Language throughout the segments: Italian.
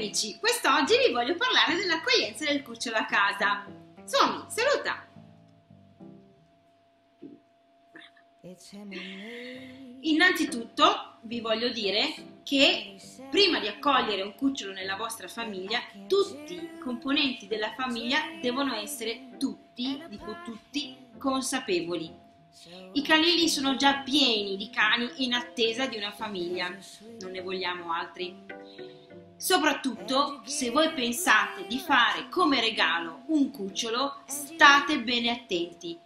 amici, quest'oggi vi voglio parlare dell'accoglienza del cucciolo a casa. Somi, saluta! Innanzitutto vi voglio dire che prima di accogliere un cucciolo nella vostra famiglia, tutti i componenti della famiglia devono essere tutti, dico tutti, consapevoli. I canili sono già pieni di cani in attesa di una famiglia, non ne vogliamo altri. Soprattutto, se voi pensate di fare come regalo un cucciolo, state bene attenti.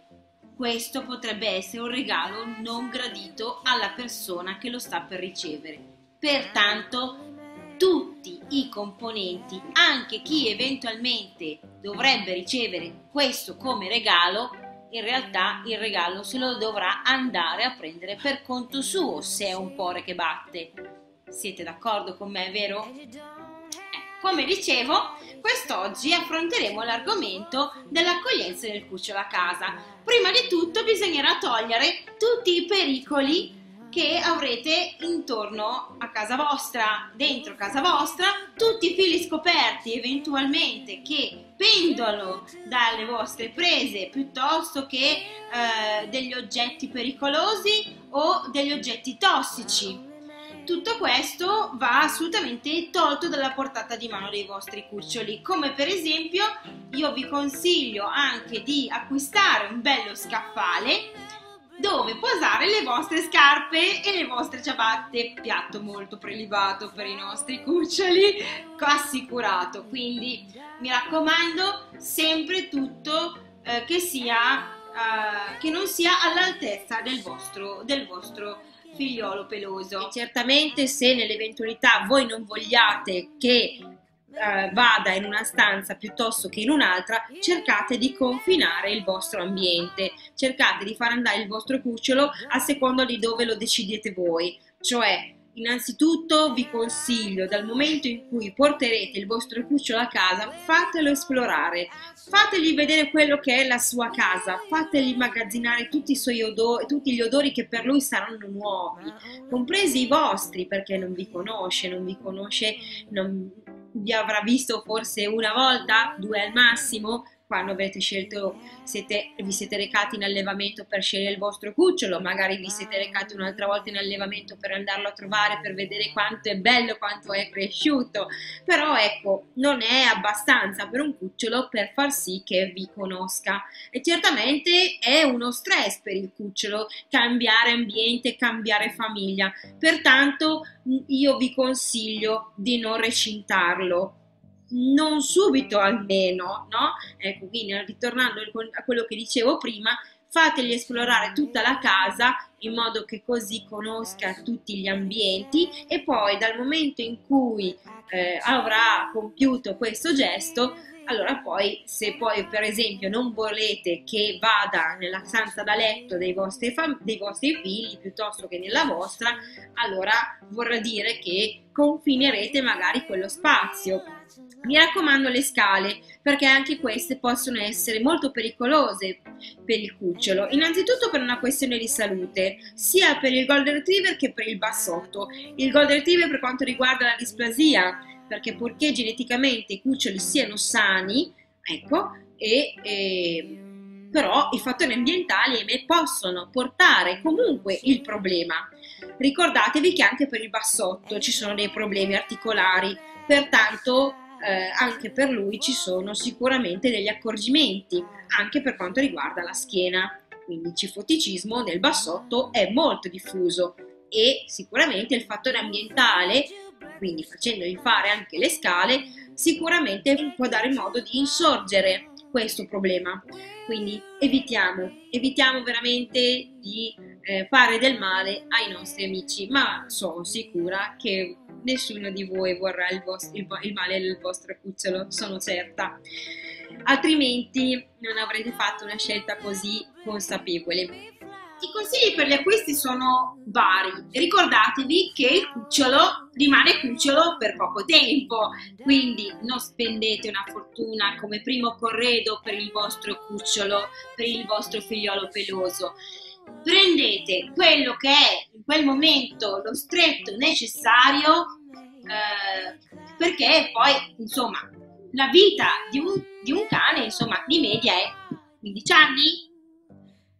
Questo potrebbe essere un regalo non gradito alla persona che lo sta per ricevere. Pertanto, tutti i componenti, anche chi eventualmente dovrebbe ricevere questo come regalo, in realtà il regalo se lo dovrà andare a prendere per conto suo se è un cuore che batte. Siete d'accordo con me, vero? Come dicevo, quest'oggi affronteremo l'argomento dell'accoglienza del cucciolo a casa. Prima di tutto bisognerà togliere tutti i pericoli che avrete intorno a casa vostra, dentro casa vostra, tutti i fili scoperti eventualmente che pendono dalle vostre prese piuttosto che eh, degli oggetti pericolosi o degli oggetti tossici. Tutto questo va assolutamente tolto dalla portata di mano dei vostri cuccioli, come per esempio io vi consiglio anche di acquistare un bello scaffale dove posare le vostre scarpe e le vostre ciabatte, piatto molto prelibato per i nostri cuccioli, assicurato. Quindi mi raccomando, sempre tutto eh, che sia eh, che non sia all'altezza del vostro, del vostro figliolo peloso. E certamente se nell'eventualità voi non vogliate che Uh, vada in una stanza piuttosto che in un'altra, cercate di confinare il vostro ambiente, cercate di far andare il vostro cucciolo a seconda di dove lo decidete voi, cioè Innanzitutto vi consiglio, dal momento in cui porterete il vostro cucciolo a casa, fatelo esplorare, fategli vedere quello che è la sua casa, fategli immagazzinare tutti, odori, tutti gli odori che per lui saranno nuovi, compresi i vostri, perché non vi conosce, non vi conosce, non vi avrà visto forse una volta, due al massimo, quando avete scelto, siete, vi siete recati in allevamento per scegliere il vostro cucciolo, magari vi siete recati un'altra volta in allevamento per andarlo a trovare, per vedere quanto è bello, quanto è cresciuto, però ecco, non è abbastanza per un cucciolo per far sì che vi conosca. E certamente è uno stress per il cucciolo cambiare ambiente, cambiare famiglia, pertanto io vi consiglio di non recintarlo non subito almeno, no? Ecco, quindi ritornando a quello che dicevo prima, fategli esplorare tutta la casa in modo che così conosca tutti gli ambienti e poi dal momento in cui eh, avrà compiuto questo gesto allora poi se poi per esempio non volete che vada nella stanza da letto dei vostri, fam- dei vostri figli piuttosto che nella vostra, allora vorrà dire che confinerete magari quello spazio. Mi raccomando le scale perché anche queste possono essere molto pericolose per il cucciolo, innanzitutto per una questione di salute, sia per il golden retriever che per il bassotto. Il golden retriever per quanto riguarda la displasia, perché purché geneticamente i cuccioli siano sani, ecco, e, e, però i fattori ambientali possono portare comunque il problema. Ricordatevi che anche per il bassotto ci sono dei problemi articolari, pertanto eh, anche per lui ci sono sicuramente degli accorgimenti, anche per quanto riguarda la schiena. Quindi il cifoticismo nel bassotto è molto diffuso e sicuramente il fattore ambientale quindi facendogli fare anche le scale, sicuramente può dare modo di insorgere questo problema. Quindi evitiamo, evitiamo veramente di eh, fare del male ai nostri amici, ma sono sicura che nessuno di voi vorrà il, vostro, il, il male del vostro cucciolo, sono certa. Altrimenti non avrete fatto una scelta così consapevole. I consigli per gli acquisti sono vari. Ricordatevi che il cucciolo rimane cucciolo per poco tempo, quindi non spendete una fortuna come primo corredo per il vostro cucciolo, per il vostro figliolo peloso. Prendete quello che è in quel momento lo stretto necessario eh, perché poi insomma la vita di un, di un cane insomma di media è 15 anni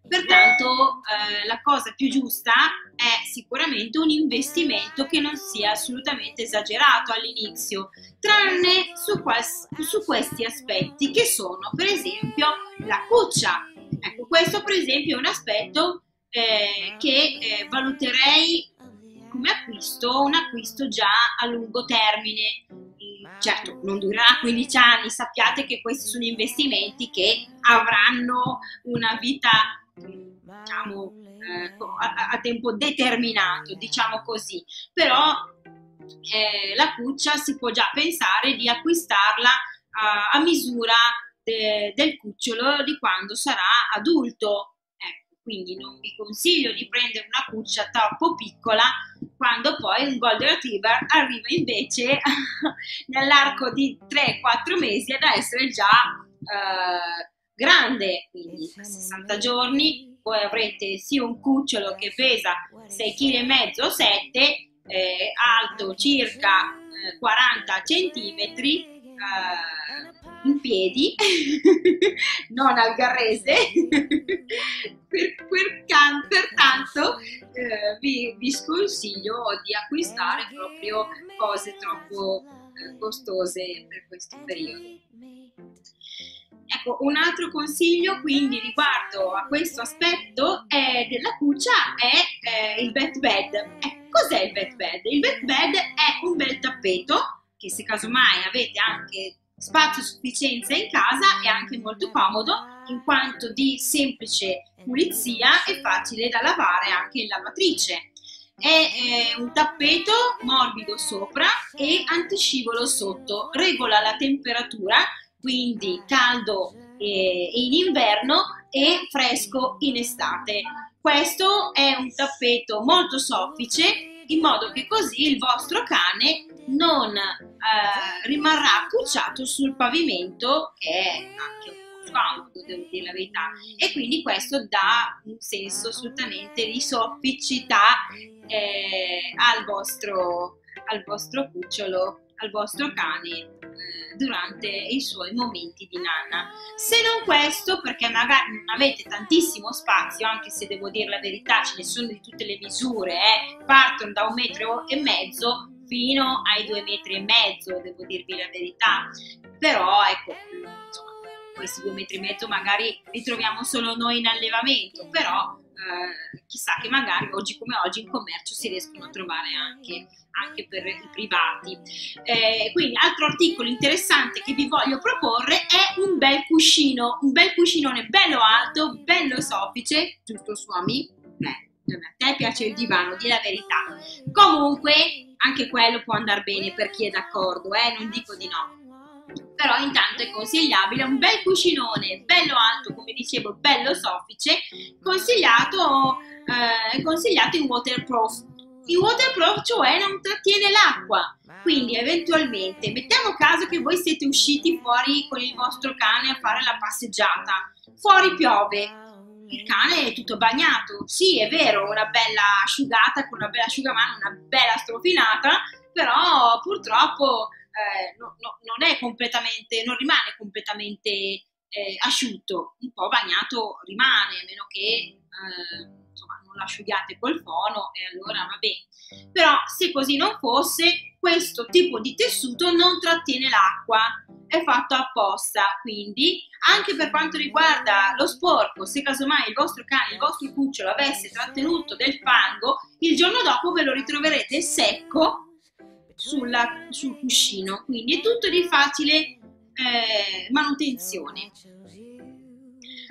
Pertanto eh, la cosa più giusta è sicuramente un investimento che non sia assolutamente esagerato all'inizio, tranne su, quas- su questi aspetti che sono per esempio la cuccia. Ecco, questo per esempio è un aspetto eh, che eh, valuterei come acquisto, un acquisto già a lungo termine. Certo, non durerà 15 anni, sappiate che questi sono investimenti che avranno una vita diciamo, eh, a, a, tempo determinato, diciamo così, però eh, la cuccia si può già pensare di acquistarla a, a misura de, del cucciolo di quando sarà adulto. Ecco, quindi non vi consiglio di prendere una cuccia troppo piccola quando poi un Golden Retriever arriva invece nell'arco di 3-4 mesi ad essere già eh, grande, quindi a 60 giorni voi avrete sia un cucciolo che pesa 6 kg o 7, eh, alto circa eh, 40 centimetri, eh, in piedi, non al garrese, per, per pertanto eh, vi, vi, sconsiglio di acquistare proprio cose troppo eh, costose per questo periodo. Ecco, un altro consiglio quindi riguardo a questo aspetto è della cuccia è eh, il bed bed. Eh, cos'è il bed bed? Il bed bed è un bel tappeto che se casomai avete anche spazio e sufficienza in casa è anche molto comodo in quanto di semplice pulizia e facile da lavare anche in lavatrice. È eh, un tappeto morbido sopra e antiscivolo sotto, regola la temperatura quindi caldo eh, in inverno e fresco in estate. Questo è un tappeto molto soffice in modo che così il vostro cane non eh, rimarrà accucciato sul pavimento che è anche un po' scomodo, devo dire la verità. E quindi questo dà un senso assolutamente di sofficità eh, al, vostro, al vostro cucciolo, al vostro cane durante i suoi momenti di nanna. Se non questo, perché magari non avete tantissimo spazio, anche se devo dire la verità, ce ne sono di tutte le misure, eh, partono da un metro e mezzo fino ai due metri e mezzo, devo dirvi la verità. Però ecco, insomma, questi due metri e mezzo magari li troviamo solo noi in allevamento, però eh, chissà che magari oggi come oggi in commercio si riescono a trovare anche, anche per i privati. Eh, quindi altro articolo interessante che vi voglio proporre è un bel cuscino, un bel cuscinone bello alto, bello soffice, giusto Suami? Eh, a te piace il divano, di la verità. Comunque anche quello può andare bene per chi è d'accordo, eh? non dico di no però intanto è consigliabile un bel cuscinone bello alto come dicevo bello soffice consigliato, eh, consigliato in waterproof in waterproof cioè non trattiene l'acqua. Quindi eventualmente mettiamo caso che voi siete usciti fuori con il vostro cane a fare la passeggiata. Fuori piove. Il cane è tutto bagnato. Sì è vero una bella asciugata con una bella asciugamano una bella strofinata però purtroppo eh, no, no, non è completamente, non rimane completamente eh, asciutto, un po' bagnato rimane, a meno che eh, insomma, non l'asciugate col fono e allora va bene. Però se così non fosse, questo tipo di tessuto non trattiene l'acqua, è fatto apposta, quindi anche per quanto riguarda lo sporco, se casomai il vostro cane, il vostro cucciolo avesse trattenuto del fango, il giorno dopo ve lo ritroverete secco sulla, sul cuscino, quindi è tutto di facile eh, manutenzione.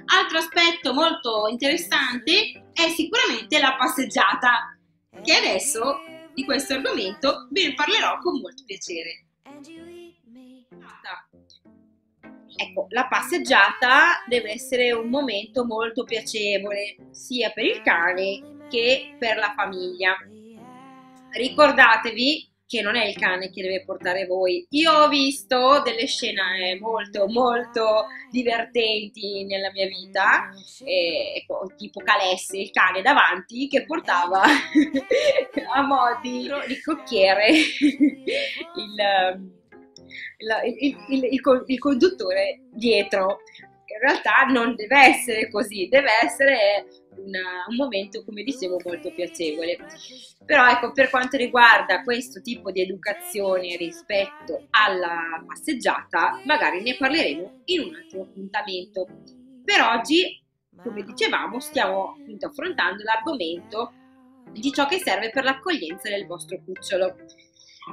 Altro aspetto molto interessante è sicuramente la passeggiata, che adesso di questo argomento ve ne parlerò con molto piacere. ecco, la passeggiata deve essere un momento molto piacevole sia per il cane che per la famiglia. Ricordatevi che non è il cane che deve portare voi. Io ho visto delle scene molto, molto divertenti nella mia vita, eh, ecco, tipo Calesse, il cane davanti, che portava a modi di cocchiere il, il, il, il conduttore dietro. In realtà non deve essere così, deve essere una, un momento, come dicevo, molto piacevole. Però ecco, per quanto riguarda questo tipo di educazione rispetto alla passeggiata, magari ne parleremo in un altro appuntamento. Per oggi, come dicevamo, stiamo appunto affrontando l'argomento di ciò che serve per l'accoglienza del vostro cucciolo.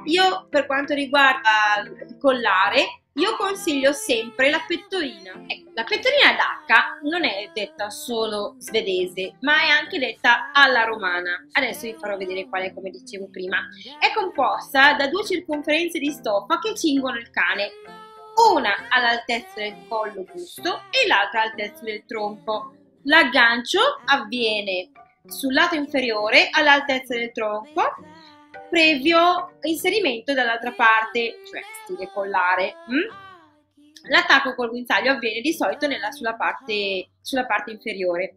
Io, per quanto riguarda il collare, io consiglio sempre la pettorina. Ecco, la pettorina d'H non è detta solo svedese, ma è anche detta alla romana. Adesso vi farò vedere quale, come dicevo prima. È composta da due circonferenze di stoffa che cingono il cane, una all'altezza del collo busto e l'altra all'altezza del tronco. L'aggancio avviene sul lato inferiore all'altezza del tronco previo inserimento dall'altra parte, cioè stile collare. Hm? L'attacco col guinzaglio avviene di solito nella, sulla, parte, sulla parte inferiore.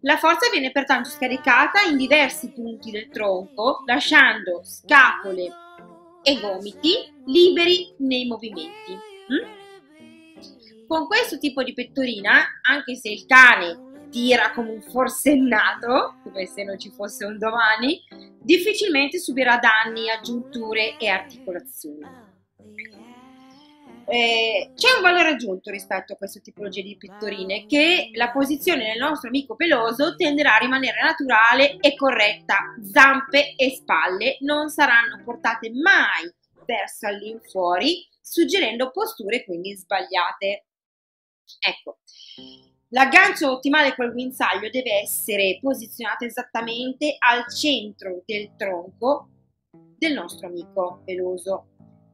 La forza viene pertanto scaricata in diversi punti del tronco, lasciando scapole e gomiti liberi nei movimenti. Hm? Con questo tipo di pettorina, anche se il cane tira come un forsennato, come se non ci fosse un domani, difficilmente subirà danni a giunture e articolazioni. Eh, c'è un valore aggiunto rispetto a questa tipologia di pittorine che la posizione del nostro amico peloso tenderà a rimanere naturale e corretta. Zampe e spalle non saranno portate mai verso all'infuori, suggerendo posture quindi sbagliate. Ecco, L'aggancio ottimale col guinzaglio deve essere posizionato esattamente al centro del tronco del nostro amico peloso.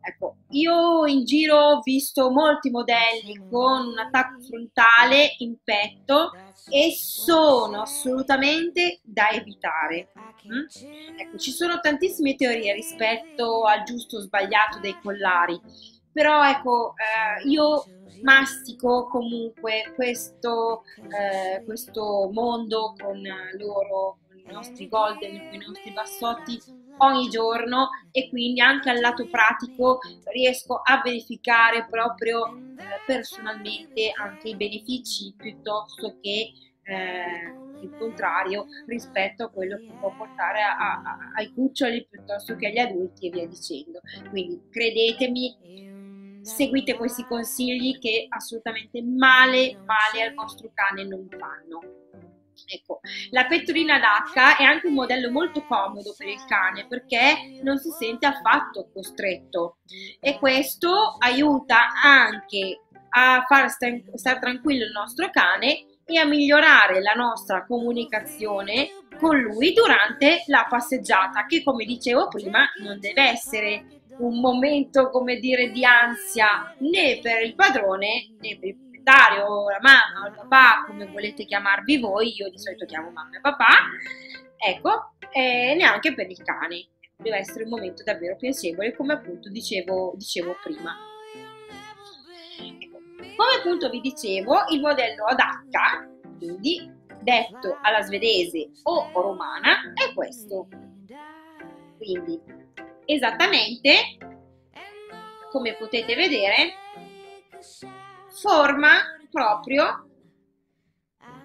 Ecco, io in giro ho visto molti modelli con un attacco frontale in petto e sono assolutamente da evitare. Mm? Ecco, ci sono tantissime teorie rispetto al giusto o sbagliato dei collari, però ecco, eh, io mastico comunque questo, eh, questo mondo con loro, con i nostri golden, con i nostri bassotti ogni giorno e quindi anche al lato pratico riesco a verificare proprio eh, personalmente anche i benefici piuttosto che eh, il contrario rispetto a quello che può portare a, a, ai cuccioli piuttosto che agli adulti e via dicendo. Quindi credetemi, seguite questi consigli che assolutamente male, male al vostro cane non fanno. Ecco, la pettorina d'H è anche un modello molto comodo per il cane perché non si sente affatto costretto e questo aiuta anche a far stare tranquillo il nostro cane e a migliorare la nostra comunicazione con lui durante la passeggiata che come dicevo prima non deve essere un momento, come dire, di ansia né per il padrone né per il proprietario, la mamma o il papà, come volete chiamarvi voi, io di solito chiamo mamma e papà, ecco, e neanche per il cane. Deve essere un momento davvero piacevole, come appunto dicevo, dicevo prima. Come appunto vi dicevo, il modello ad H, quindi detto alla svedese o romana, è questo. Quindi esattamente come potete vedere forma proprio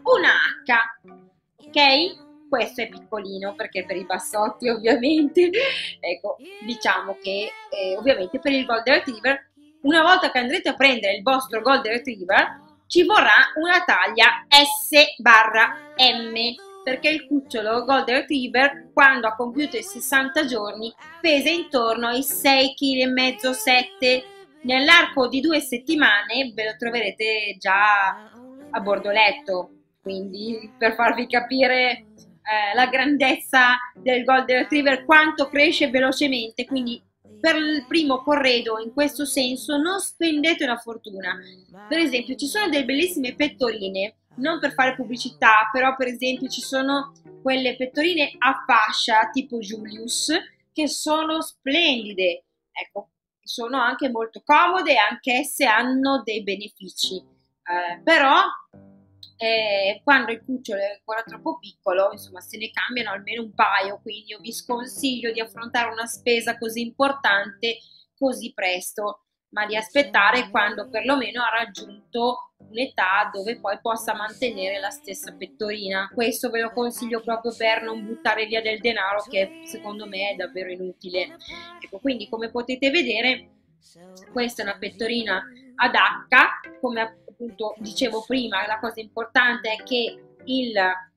una H ok questo è piccolino perché per i bassotti ovviamente ecco diciamo che eh, ovviamente per il golden retriever una volta che andrete a prendere il vostro golden retriever ci vorrà una taglia S barra M perché il cucciolo Golden Retriever, quando ha compiuto i 60 giorni, pesa intorno ai 6,5 kg, 7 Nell'arco di due settimane ve lo troverete già a bordo letto, quindi per farvi capire eh, la grandezza del Golden Retriever, quanto cresce velocemente, quindi per il primo corredo in questo senso non spendete una fortuna. Per esempio ci sono delle bellissime pettorine, non per fare pubblicità, però per esempio ci sono quelle pettorine a fascia tipo Julius che sono splendide. Ecco, sono anche molto comode, anche se hanno dei benefici. Eh, però eh, quando il cucciolo è ancora troppo piccolo, insomma, se ne cambiano almeno un paio, quindi io vi sconsiglio di affrontare una spesa così importante così presto, ma di aspettare quando perlomeno ha raggiunto un'età dove poi possa mantenere la stessa pettorina. Questo ve lo consiglio proprio per non buttare via del denaro che secondo me è davvero inutile. Ecco, quindi come potete vedere questa è una pettorina ad H, come appunto dicevo prima, la cosa importante è che il,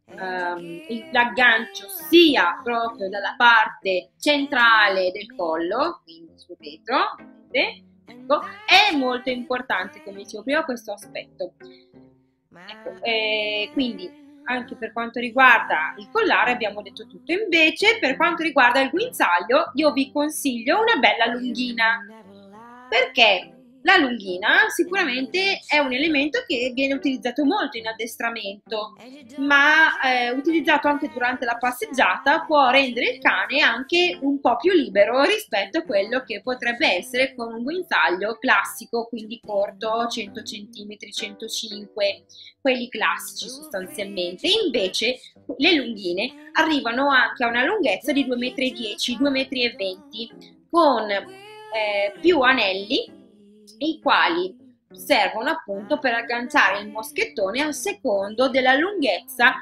um, l'aggancio sia proprio dalla parte centrale del collo, quindi sul vedete? Ecco, è molto importante, come dicevo prima, questo aspetto. Ecco, eh, quindi anche per quanto riguarda il collare abbiamo detto tutto. Invece, per quanto riguarda il guinzaglio, io vi consiglio una bella lunghina. Perché? La lunghina sicuramente è un elemento che viene utilizzato molto in addestramento, ma eh, utilizzato anche durante la passeggiata può rendere il cane anche un po' più libero rispetto a quello che potrebbe essere con un guinzaglio classico, quindi corto, 100 cm, 105, quelli classici sostanzialmente. Invece le lunghine arrivano anche a una lunghezza di 2,10 m, 2,20 m, con eh, più anelli i quali servono appunto per agganciare il moschettone a secondo della lunghezza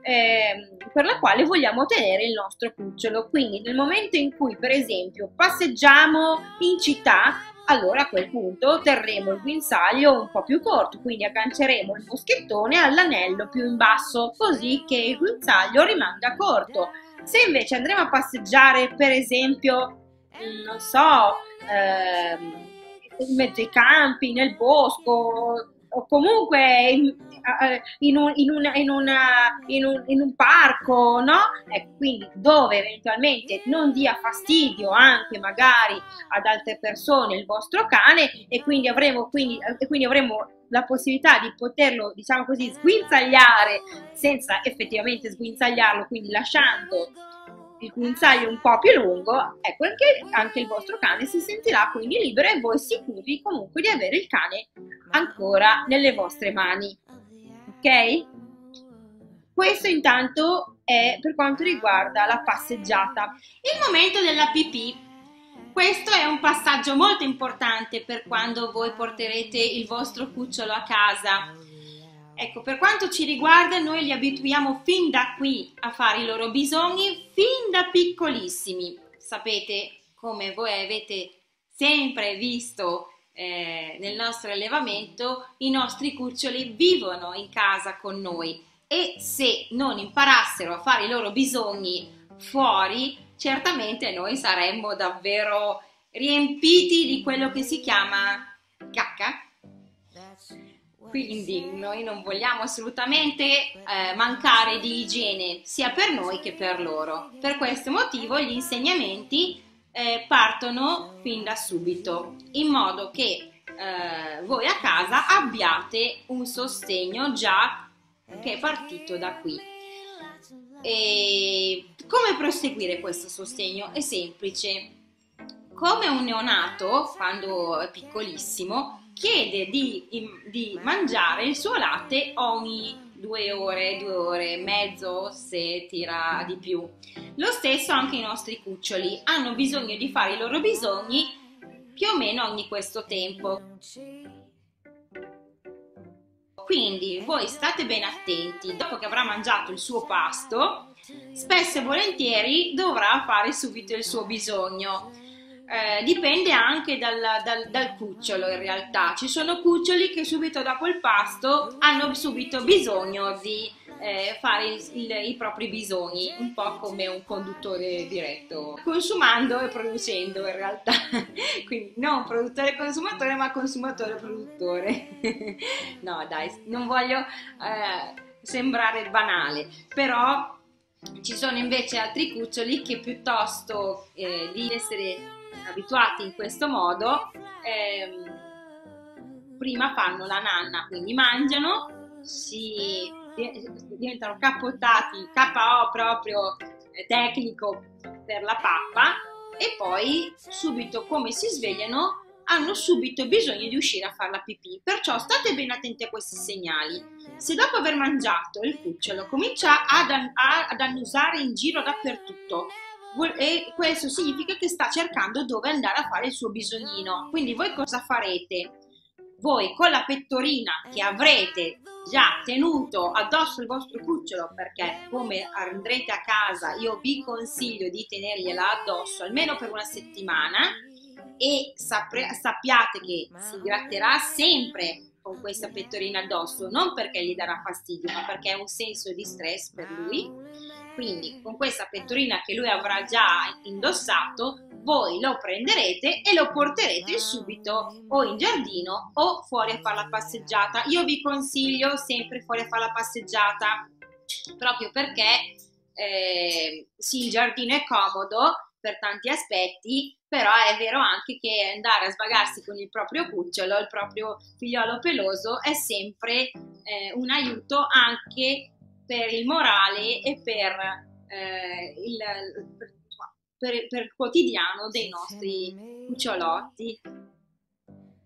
eh, per la quale vogliamo tenere il nostro cucciolo. Quindi nel momento in cui per esempio passeggiamo in città, allora a quel punto terremo il guinzaglio un po' più corto, quindi agganceremo il moschettone all'anello più in basso, così che il guinzaglio rimanga corto. Se invece andremo a passeggiare, per esempio, non so, ehm, in mezzo ai campi, nel bosco o comunque in, in, un, in, una, una, un, in un, parco, no? Ecco, quindi dove eventualmente non dia fastidio anche magari ad altre persone il vostro cane e quindi avremo, quindi, e quindi avremo la possibilità di poterlo, diciamo così, sguinzagliare senza effettivamente sguinzagliarlo, quindi lasciando il guinzaglio un po' più lungo, ecco che anche il vostro cane si sentirà quindi libero e voi sicuri comunque di avere il cane ancora nelle vostre mani. Ok? Questo intanto è per quanto riguarda la passeggiata. Il momento della pipì. Questo è un passaggio molto importante per quando voi porterete il vostro cucciolo a casa Ecco, per quanto ci riguarda, noi li abituiamo fin da qui a fare i loro bisogni, fin da piccolissimi. Sapete, come voi avete sempre visto eh, nel nostro allevamento, i nostri cuccioli vivono in casa con noi e se non imparassero a fare i loro bisogni fuori, certamente noi saremmo davvero riempiti di quello che si chiama cacca quindi noi non vogliamo assolutamente eh, mancare di igiene sia per noi che per loro. Per questo motivo gli insegnamenti eh, partono fin da subito, in modo che eh, voi a casa abbiate un sostegno già che è partito da qui. E come proseguire questo sostegno? È semplice. Come un neonato, quando è piccolissimo, chiede di, di mangiare il suo latte ogni due ore, due ore e mezzo se tira di più. Lo stesso anche i nostri cuccioli hanno bisogno di fare i loro bisogni più o meno ogni questo tempo. Quindi voi state ben attenti, dopo che avrà mangiato il suo pasto, spesso e volentieri dovrà fare subito il suo bisogno eh, dipende anche dal, dal, dal, cucciolo in realtà. Ci sono cuccioli che subito dopo il pasto hanno subito bisogno di eh, fare il, il, i propri bisogni, un po' come un conduttore diretto, consumando e producendo in realtà. Quindi non produttore consumatore ma consumatore produttore. no dai, non voglio eh, sembrare banale, però ci sono invece altri cuccioli che piuttosto eh, di essere abituati in questo modo, ehm, prima fanno la nanna, quindi mangiano, si diventano cappottati, KO proprio eh, tecnico per la pappa e poi subito come si svegliano hanno subito bisogno di uscire a fare la pipì. Perciò state ben attenti a questi segnali. Se dopo aver mangiato il cucciolo comincia ad, ad annusare in giro dappertutto, e questo significa che sta cercando dove andare a fare il suo bisognino. Quindi voi cosa farete? Voi con la pettorina che avrete già tenuto addosso il vostro cucciolo perché come andrete a casa io vi consiglio di tenergliela addosso almeno per una settimana e sapre, sappiate che si gratterà sempre con questa pettorina addosso, non perché gli darà fastidio, ma perché è un senso di stress per lui. Quindi con questa pettorina che lui avrà già indossato, voi lo prenderete e lo porterete subito o in giardino o fuori a fare la passeggiata. Io vi consiglio sempre fuori a fare la passeggiata proprio perché eh, sì, il giardino è comodo per tanti aspetti, però è vero anche che andare a svagarsi con il proprio cucciolo, il proprio figliolo peloso, è sempre eh, un aiuto anche per il morale e per, eh, il, per, per il quotidiano dei nostri cucciolotti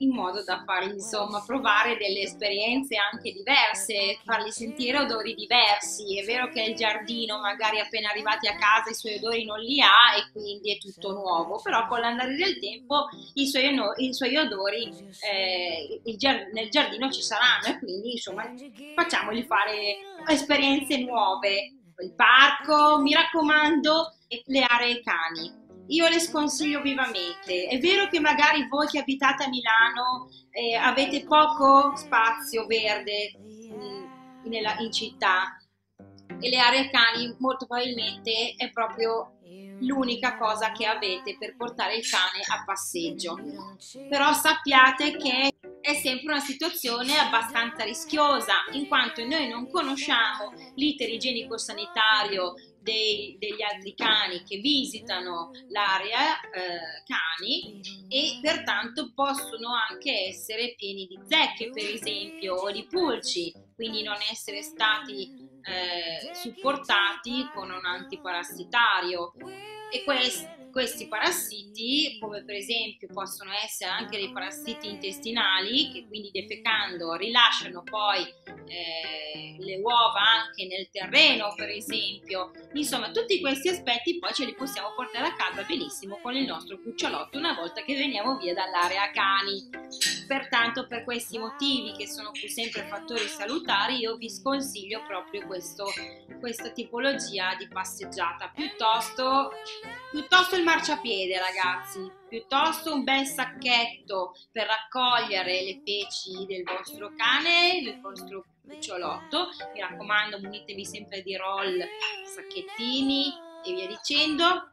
in modo da farli insomma provare delle esperienze anche diverse, farli sentire odori diversi. È vero che il giardino magari appena arrivati a casa i suoi odori non li ha e quindi è tutto nuovo, però con l'andare del tempo i suoi, i suoi odori eh, nel giardino ci saranno e quindi insomma facciamogli fare esperienze nuove. Il parco, mi raccomando, le aree cani io le sconsiglio vivamente. È vero che magari voi che abitate a Milano eh, avete poco spazio verde in, mm, nella, in città e le aree cani molto probabilmente è proprio l'unica cosa che avete per portare il cane a passeggio. Però sappiate che è sempre una situazione abbastanza rischiosa in quanto noi non conosciamo l'iter igienico-sanitario dei, degli altri cani che visitano l'area eh, cani e pertanto possono anche essere pieni di zecche per esempio o di pulci. Quindi non essere stati eh, supportati con un antiparassitario e questi questi parassiti, come per esempio possono essere anche dei parassiti intestinali, che quindi defecando rilasciano poi eh, le uova anche nel terreno, per esempio. Insomma, tutti questi aspetti poi ce li possiamo portare a casa benissimo con il nostro cucciolotto una volta che veniamo via dall'area cani. Pertanto, per questi motivi che sono sempre fattori salutari, io vi sconsiglio proprio questo, questa tipologia di passeggiata. Piuttosto, piuttosto il marciapiede, ragazzi, piuttosto un bel sacchetto per raccogliere le peci del vostro cane, del vostro cucciolotto. Mi raccomando, munitevi sempre di roll, sacchettini e via dicendo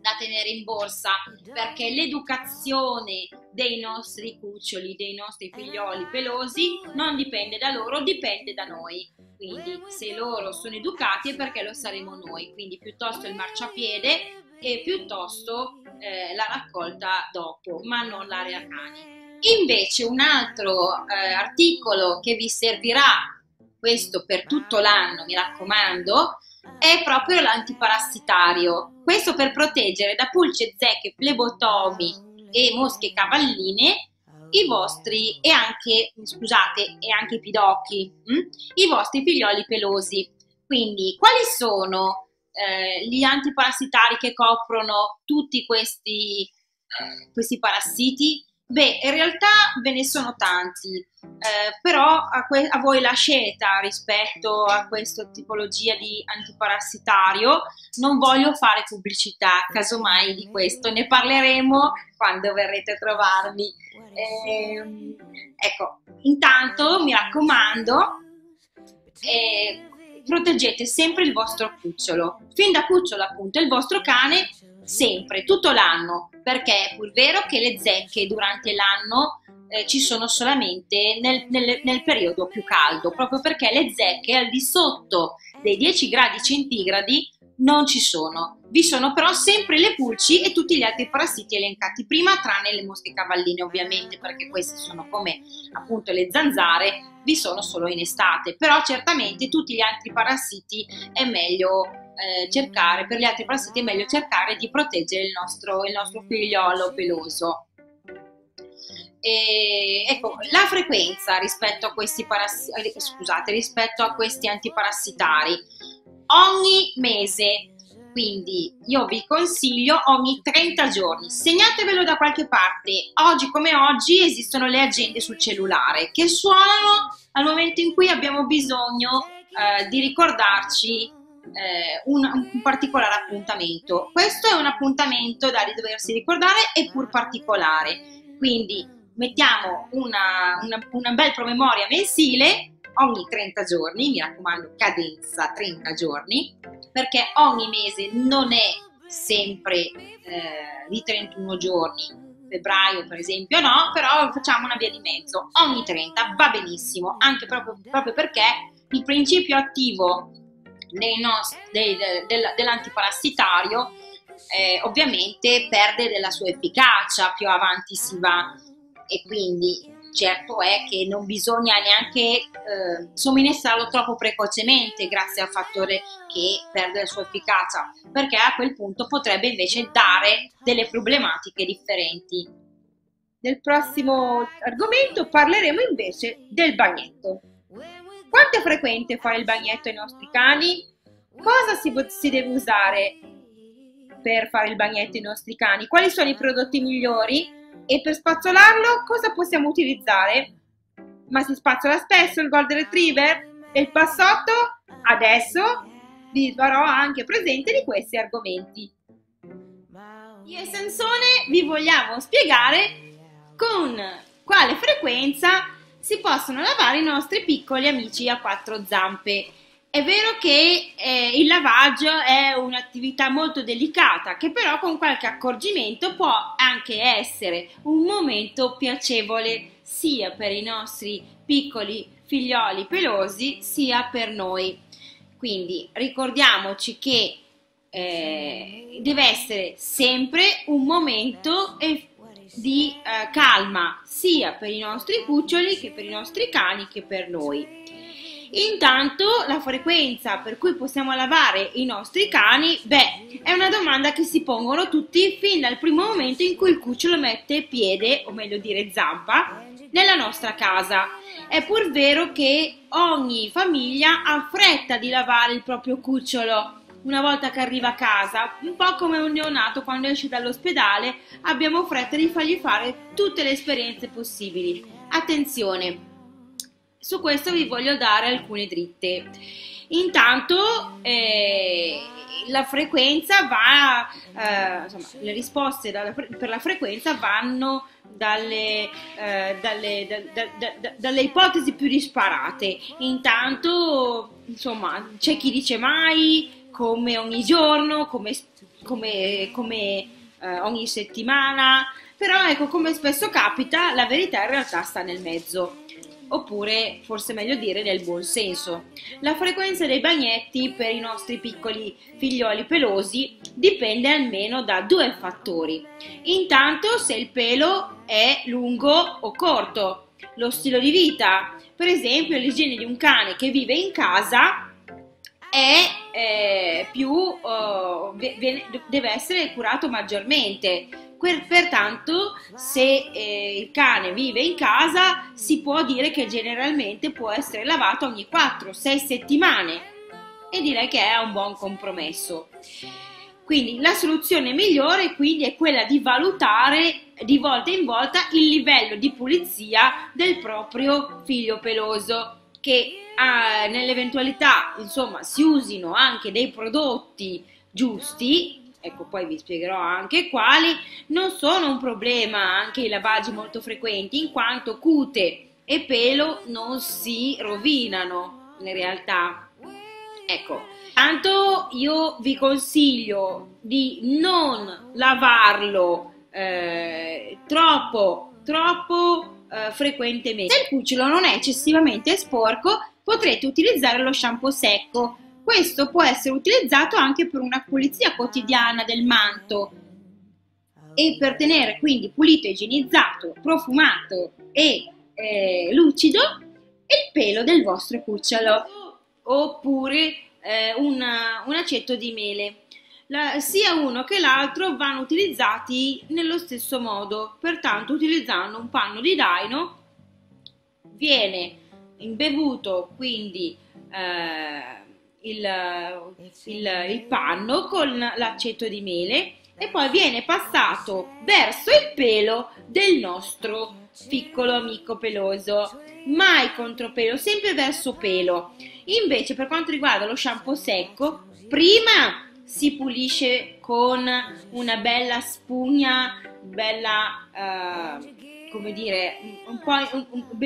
da tenere in borsa perché l'educazione dei nostri cuccioli, dei nostri figlioli pelosi non dipende da loro, dipende da noi. Quindi se loro sono educati è perché lo saremo noi. Quindi piuttosto il marciapiede e piuttosto eh, la raccolta dopo, ma non l'area cani. Invece un altro eh, articolo che vi servirà, questo per tutto l'anno, mi raccomando, è proprio l'antiparassitario. Questo per proteggere da pulce, zecche, flebotomi e mosche cavalline i vostri e anche, scusate, e anche i pidocchi, hm? i vostri figlioli pelosi. Quindi, quali sono eh, gli antiparassitari che coprono tutti questi, eh, questi parassiti? Beh, in realtà ve ne sono tanti, eh, però a, que- a, voi la scelta rispetto a questa tipologia di antiparassitario non voglio fare pubblicità, casomai di questo ne parleremo quando verrete a trovarmi. Eh, ecco, intanto mi raccomando, eh, proteggete sempre il vostro cucciolo, fin da cucciolo appunto, il vostro cane sempre, tutto l'anno, perché è pur vero che le zecche durante l'anno eh, ci sono solamente nel, nel, nel, periodo più caldo, proprio perché le zecche al di sotto dei 10 gradi centigradi non ci sono. Vi sono però sempre le pulci e tutti gli altri parassiti elencati prima, tranne le mosche cavalline ovviamente, perché queste sono come appunto le zanzare, vi sono solo in estate. Però certamente tutti gli altri parassiti è meglio eh, cercare, per gli altri parassiti è meglio cercare di proteggere il nostro, il nostro figliolo peloso. E, ecco, la frequenza rispetto a questi parassiti, eh, scusate, rispetto a questi antiparassitari, ogni mese quindi io vi consiglio ogni 30 giorni, segnatevelo da qualche parte. Oggi come oggi esistono le agende sul cellulare che suonano al momento in cui abbiamo bisogno eh, di ricordarci eh, un, un, particolare appuntamento. Questo è un appuntamento da doversi ricordare e pur particolare. Quindi mettiamo una, una, una bel promemoria mensile ogni 30 giorni, mi raccomando, cadenza 30 giorni, perché ogni mese non è sempre eh, di 31 giorni, febbraio per esempio no, però facciamo una via di mezzo, ogni 30 va benissimo, anche proprio, proprio perché il principio attivo nostri, dei, del, dell'antiparassitario eh, ovviamente perde della sua efficacia più avanti si va. E quindi certo è che non bisogna neanche eh, somministrarlo troppo precocemente grazie al fattore che perde la sua efficacia, perché a quel punto potrebbe invece dare delle problematiche differenti. Nel prossimo argomento parleremo invece del bagnetto. Quanto è frequente fare il bagnetto ai nostri cani? Cosa si, si deve usare per fare il bagnetto ai nostri cani? Quali sono i prodotti migliori? E per spazzolarlo cosa possiamo utilizzare? Ma si spazzola spesso il Golden Retriever? E il passotto? Adesso vi farò anche presente di questi argomenti. Io e Sansone vi vogliamo spiegare con quale frequenza si possono lavare i nostri piccoli amici a quattro zampe è vero che eh, il lavaggio è un'attività molto delicata, che però con qualche accorgimento può anche essere un momento piacevole sia per i nostri piccoli figlioli pelosi sia per noi. Quindi ricordiamoci che eh, deve essere sempre un momento di eh, calma sia per i nostri cuccioli che per i nostri cani che per noi. Intanto la frequenza per cui possiamo lavare i nostri cani, beh, è una domanda che si pongono tutti fin dal primo momento in cui il cucciolo mette piede, o meglio dire zampa, nella nostra casa. È pur vero che ogni famiglia ha fretta di lavare il proprio cucciolo una volta che arriva a casa, un po' come un neonato quando esce dall'ospedale, abbiamo fretta di fargli fare tutte le esperienze possibili. Attenzione! Su questo vi voglio dare alcune dritte. Intanto eh, la frequenza va, eh, insomma, le risposte dalla, per la frequenza vanno dalle, eh, dalle, da, da, da, dalle, ipotesi più disparate. Intanto, insomma, c'è chi dice mai, come ogni giorno, come, come, come eh, ogni settimana, però ecco, come spesso capita, la verità in realtà sta nel mezzo oppure forse meglio dire nel buon senso. La frequenza dei bagnetti per i nostri piccoli figlioli pelosi dipende almeno da due fattori. Intanto se il pelo è lungo o corto, lo stile di vita, per esempio l'igiene di un cane che vive in casa è eh, più, uh, deve essere curato maggiormente pertanto, se eh, il cane vive in casa, si può dire che generalmente può essere lavato ogni 4-6 settimane e direi che è un buon compromesso. Quindi la soluzione migliore quindi è quella di valutare di volta in volta il livello di pulizia del proprio figlio peloso che ah, nell'eventualità insomma si usino anche dei prodotti giusti ecco poi vi spiegherò anche quali, non sono un problema anche i lavaggi molto frequenti in quanto cute e pelo non si rovinano in realtà. Ecco, tanto io vi consiglio di non lavarlo eh, troppo, troppo eh, frequentemente. Se il cucciolo non è eccessivamente sporco, potrete utilizzare lo shampoo secco Questo può essere utilizzato anche per una pulizia quotidiana del manto e per tenere quindi pulito, igienizzato, profumato e eh, lucido il pelo del vostro cucciolo oppure eh, una, un aceto di mele. La, sia uno che l'altro vanno utilizzati nello stesso modo, pertanto utilizzando un panno di daino viene imbevuto quindi eh, il, il, il panno con l'aceto di mele e poi viene passato verso il pelo del nostro piccolo amico peloso. Mai contropelo, sempre verso pelo. Invece per quanto riguarda lo shampoo secco, prima si pulisce con una bella spugna, bella... Uh, come dire, un po'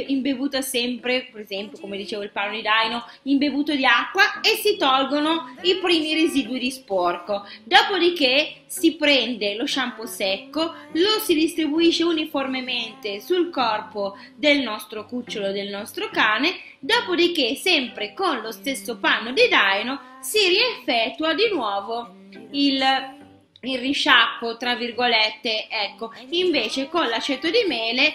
imbevuta sempre, per esempio, come dicevo il palo di daino, imbevuto di acqua e si tolgono i primi residui di sporco. Dopodiché si prende lo shampoo secco, lo si distribuisce uniformemente sul corpo del nostro cucciolo, del nostro cane, dopodiché sempre con lo stesso panno di daino si rieffettua di nuovo il il risciacquo, tra virgolette, ecco, invece con l'aceto di mele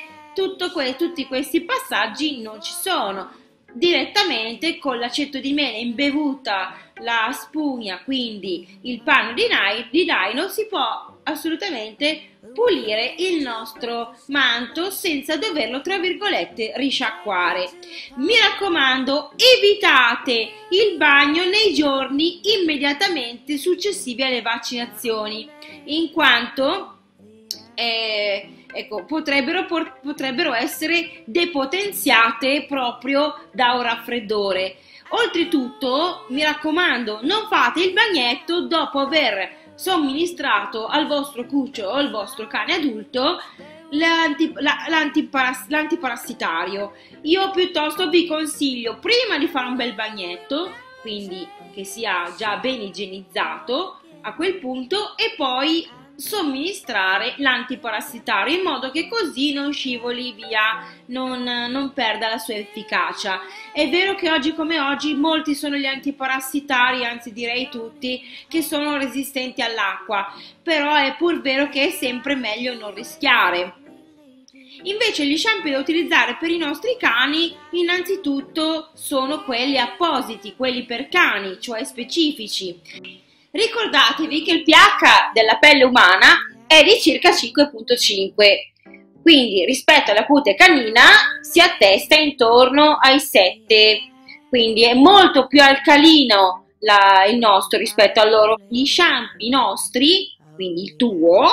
que- tutti questi passaggi non ci sono. Direttamente con l'aceto di mele imbevuta la spugna, quindi il panno di, di daino, si può assolutamente pulire il nostro manto senza doverlo tra virgolette risciacquare. Mi raccomando, evitate il bagno nei giorni immediatamente successivi alle vaccinazioni, in quanto eh, ecco, potrebbero, potrebbero essere depotenziate proprio da un raffreddore. Oltretutto, mi raccomando, non fate il bagnetto dopo aver somministrato al vostro cucciolo o al vostro cane adulto l'anti, la, l'antiparas, l'antiparassitario. Io piuttosto vi consiglio prima di fare un bel bagnetto, quindi che sia già ben igienizzato a quel punto, e poi somministrare l'antiparassitario in modo che così non scivoli via, non, non, perda la sua efficacia. È vero che oggi come oggi molti sono gli antiparassitari, anzi direi tutti, che sono resistenti all'acqua, però è pur vero che è sempre meglio non rischiare. Invece gli shampoo da utilizzare per i nostri cani innanzitutto sono quelli appositi, quelli per cani, cioè specifici. Ricordatevi che il pH della pelle umana è di circa 5.5, quindi rispetto alla cute canina si attesta intorno ai 7, quindi è molto più alcalino la, il nostro rispetto a loro. Gli shampoo nostri, quindi il tuo,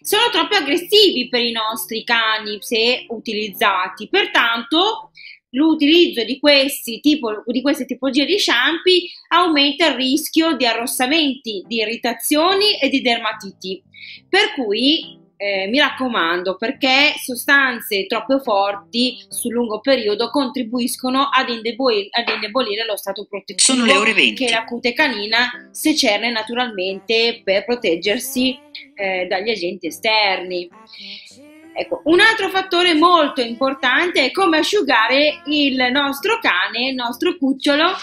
sono troppo aggressivi per i nostri cani se utilizzati, pertanto l'utilizzo di, questi tipo, di queste tipologie di shampoo aumenta il rischio di arrossamenti, di irritazioni e di dermatiti. Per cui eh, mi raccomando perché sostanze troppo forti sul lungo periodo contribuiscono ad indebolire, ad indebolire lo stato protettivo che la cute canina secerne naturalmente per proteggersi eh, dagli agenti esterni. Ecco, un altro fattore molto importante è come asciugare il nostro cane, il nostro cucciolo,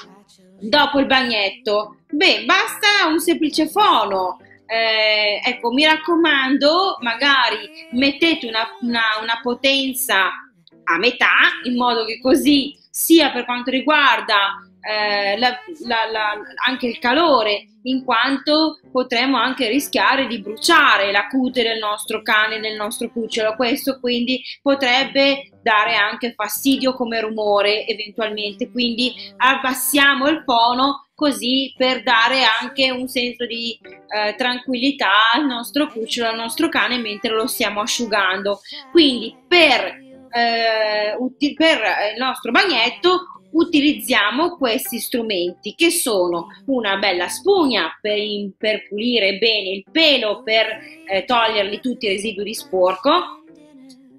dopo il bagnetto. Beh, basta un semplice fono. Eh, ecco, mi raccomando, magari mettete una, una, una potenza a metà, in modo che così sia per quanto riguarda eh, la, la, la, anche il calore, in quanto potremmo anche rischiare di bruciare la cute del nostro cane, del nostro cucciolo. Questo quindi potrebbe dare anche fastidio come rumore eventualmente, quindi abbassiamo il fono così per dare anche un senso di eh, tranquillità al nostro cucciolo, al nostro cane mentre lo stiamo asciugando. Quindi per, eh, per il nostro bagnetto utilizziamo questi strumenti che sono una bella spugna per, per pulire bene il pelo, per eh, togliergli tutti i residui di sporco,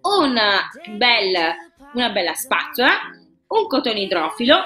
una bella, una bella spazzola, un cotone idrofilo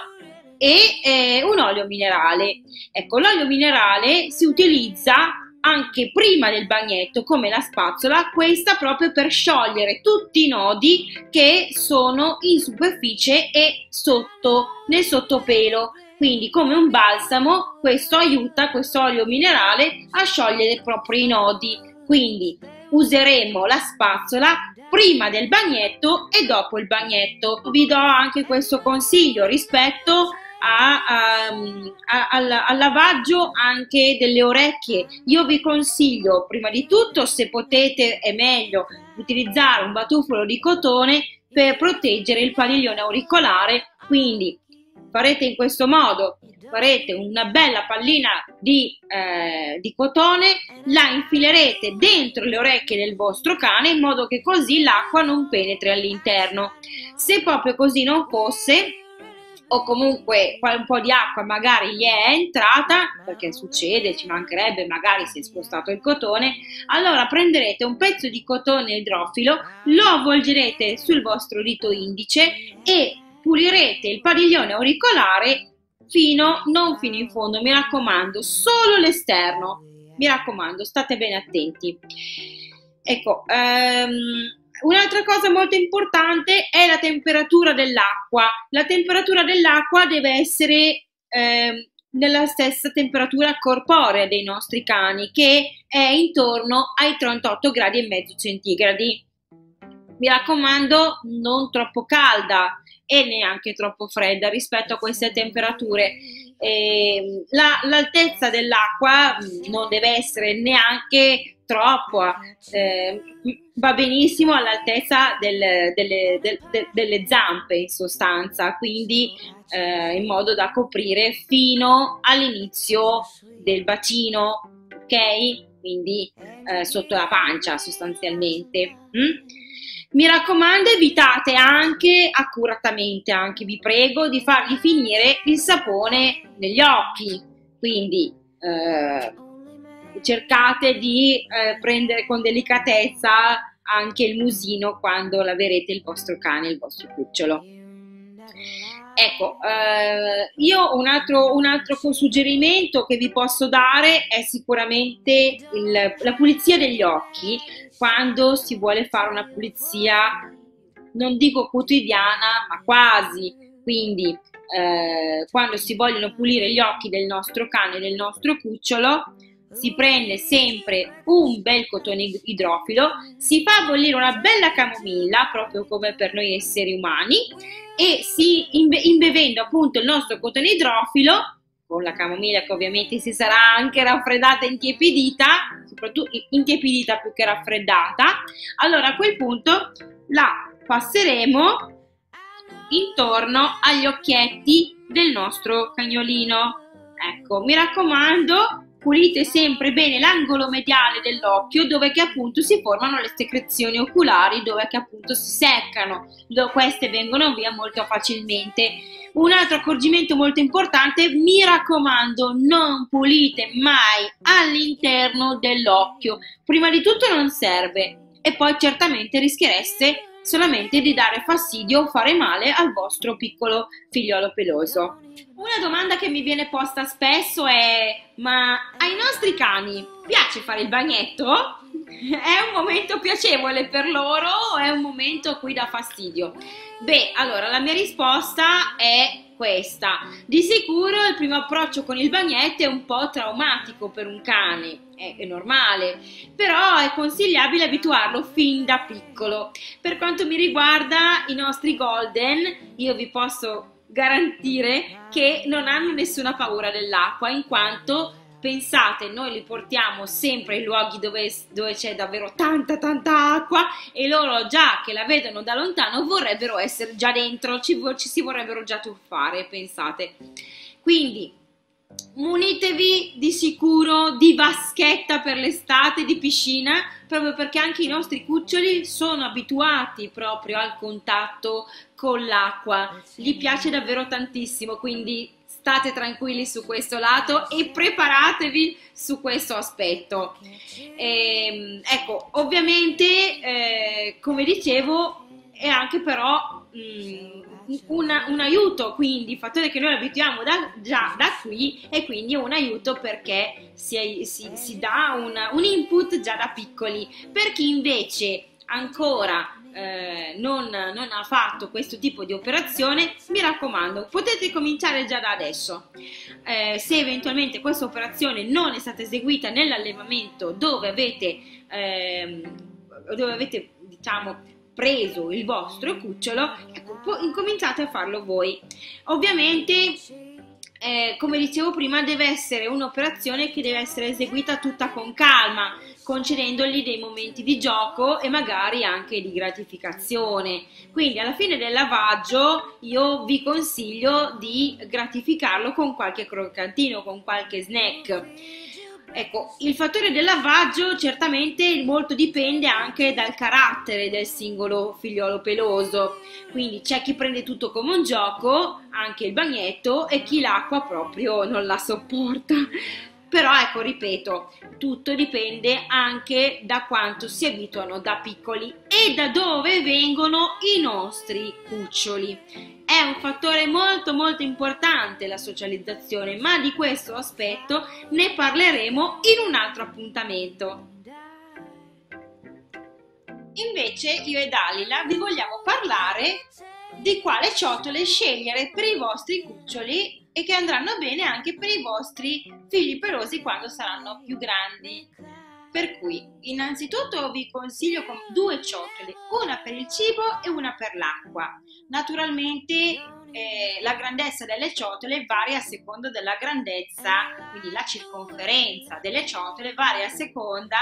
e eh, un olio minerale. Ecco, l'olio minerale si utilizza anche prima del bagnetto come la spazzola, questa proprio per sciogliere tutti i nodi che sono in superficie e sotto nel sottopelo. Quindi come un balsamo questo aiuta questo olio minerale a sciogliere proprio i nodi. Quindi useremo la spazzola prima del bagnetto e dopo il bagnetto. Vi do anche questo consiglio rispetto a, a, a, al, al, lavaggio anche delle orecchie. Io vi consiglio, prima di tutto, se potete, è meglio utilizzare un batuffolo di cotone per proteggere il padiglione auricolare. Quindi farete in questo modo, farete una bella pallina di, eh, di cotone, la infilerete dentro le orecchie del vostro cane in modo che così l'acqua non penetri all'interno. Se proprio così non fosse, o comunque un po' di acqua magari gli è entrata, perché succede, ci mancherebbe, magari si è spostato il cotone, allora prenderete un pezzo di cotone idrofilo, lo avvolgerete sul vostro dito indice e pulirete il padiglione auricolare fino, non fino in fondo, mi raccomando, solo l'esterno, mi raccomando, state bene attenti. Ecco, um, Un'altra cosa molto importante è la temperatura dell'acqua. La temperatura dell'acqua deve essere eh, nella stessa temperatura corporea dei nostri cani, che è intorno ai 38 gradi e mezzo centigradi. Mi raccomando, non troppo calda e neanche troppo fredda rispetto a queste temperature. Eh, la, l'altezza dell'acqua non deve essere neanche troppo, eh, va benissimo all'altezza del, delle, del, de, delle, zampe in sostanza, quindi eh, in modo da coprire fino all'inizio del bacino, ok? Quindi eh, sotto la pancia sostanzialmente. Mm? Mi raccomando, evitate anche accuratamente, anche vi prego, di fargli finire il sapone negli occhi. Quindi eh, cercate di eh, prendere con delicatezza anche il musino quando laverete il vostro cane, il vostro cucciolo. Ecco, eh, io un altro, un altro suggerimento che vi posso dare è sicuramente il, la pulizia degli occhi quando si vuole fare una pulizia, non dico quotidiana, ma quasi. Quindi eh, quando si vogliono pulire gli occhi del nostro cane, del nostro cucciolo, si prende sempre un bel cotone idrofilo, si fa bollire una bella camomilla, proprio come per noi esseri umani, e si imbe- imbevendo appunto il nostro cotone idrofilo, con la camomilla che ovviamente si sarà anche raffreddata e intiepidita, soprattutto intiepidita più che raffreddata, allora a quel punto la passeremo intorno agli occhietti del nostro cagnolino. Ecco, mi raccomando, pulite sempre bene l'angolo mediale dell'occhio dove che appunto si formano le secrezioni oculari, dove che appunto si seccano, queste vengono via molto facilmente. Un altro accorgimento molto importante, mi raccomando, non pulite mai all'interno dell'occhio. Prima di tutto non serve e poi certamente rischiereste solamente di dare fastidio o fare male al vostro piccolo figliolo peloso. Una domanda che mi viene posta spesso è: ma ai nostri cani piace fare il bagnetto? È un momento piacevole per loro o è un momento a cui dà fastidio? Beh, allora la mia risposta è questa. Di sicuro il primo approccio con il bagnetto è un po' traumatico per un cane, è, è, normale, però è consigliabile abituarlo fin da piccolo. Per quanto mi riguarda i nostri golden, io vi posso garantire che non hanno nessuna paura dell'acqua in quanto pensate, noi li portiamo sempre in luoghi dove, dove, c'è davvero tanta tanta acqua e loro già che la vedono da lontano vorrebbero essere già dentro, ci, ci si vorrebbero già tuffare, pensate. Quindi munitevi di sicuro di vaschetta per l'estate, di piscina, proprio perché anche i nostri cuccioli sono abituati proprio al contatto con l'acqua, gli piace davvero tantissimo, quindi state tranquilli su questo lato e preparatevi su questo aspetto. E, ehm, ecco, ovviamente, eh, come dicevo, è anche però mh, mm, una, un aiuto, quindi il fattore che noi abitiamo da, già da qui e quindi un aiuto perché si, si, si dà una, un input già da piccoli. Per chi invece ancora eh, non, non, ha fatto questo tipo di operazione, mi raccomando, potete cominciare già da adesso. Eh, se eventualmente questa operazione non è stata eseguita nell'allevamento dove avete, ehm, dove avete diciamo, preso il vostro cucciolo, ecco, incominciate a farlo voi. Ovviamente eh, come dicevo prima, deve essere un'operazione che deve essere eseguita tutta con calma, concedendogli dei momenti di gioco e magari anche di gratificazione. Quindi alla fine del lavaggio io vi consiglio di gratificarlo con qualche croccantino, con qualche snack. Ecco, il fattore del lavaggio certamente molto dipende anche dal carattere del singolo figliolo peloso, quindi c'è chi prende tutto come un gioco, anche il bagnetto, e chi l'acqua proprio non la sopporta. Però ecco, ripeto, tutto dipende anche da quanto si abituano da piccoli e da dove vengono i nostri cuccioli. È un fattore molto molto importante la socializzazione, ma di questo aspetto ne parleremo in un altro appuntamento. Invece io e Dalila vi vogliamo parlare di quale ciotole scegliere per i vostri cuccioli e che andranno bene anche per i vostri figli pelosi quando saranno più grandi. Per cui, innanzitutto vi consiglio due ciotole, una per il cibo e una per l'acqua. Naturalmente eh, la grandezza delle ciotole varia a seconda della grandezza, quindi la circonferenza delle ciotole varia a seconda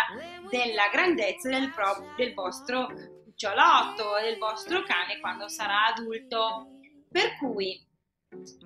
della grandezza del, pro, del vostro cucciolotto, del vostro cane quando sarà adulto. Per cui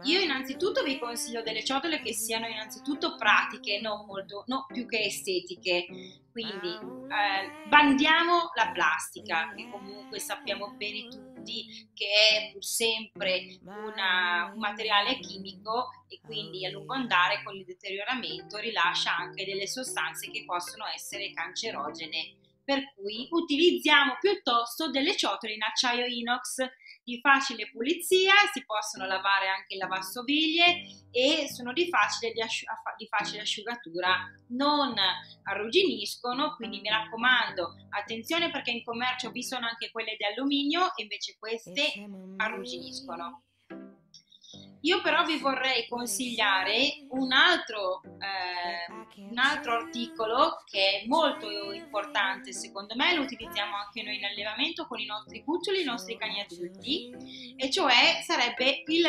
io innanzitutto vi consiglio delle ciotole che siano innanzitutto pratiche, non molto, no, più che estetiche. Quindi eh, bandiamo la plastica, che comunque sappiamo bene tutti che è pur sempre una, un materiale chimico e quindi a lungo andare con il deterioramento rilascia anche delle sostanze che possono essere cancerogene. Per cui utilizziamo piuttosto delle ciotole in acciaio inox di facile pulizia, si possono lavare anche in lavastoviglie e sono di facile, di, asci- di facile asciugatura, non arrugginiscono, quindi mi raccomando, attenzione perché in commercio vi sono anche quelle di alluminio e invece queste arrugginiscono. Io però vi vorrei consigliare un altro, eh, un altro articolo che è molto importante secondo me, lo utilizziamo anche noi in allevamento con i nostri cuccioli, i nostri cani adulti, e cioè sarebbe il,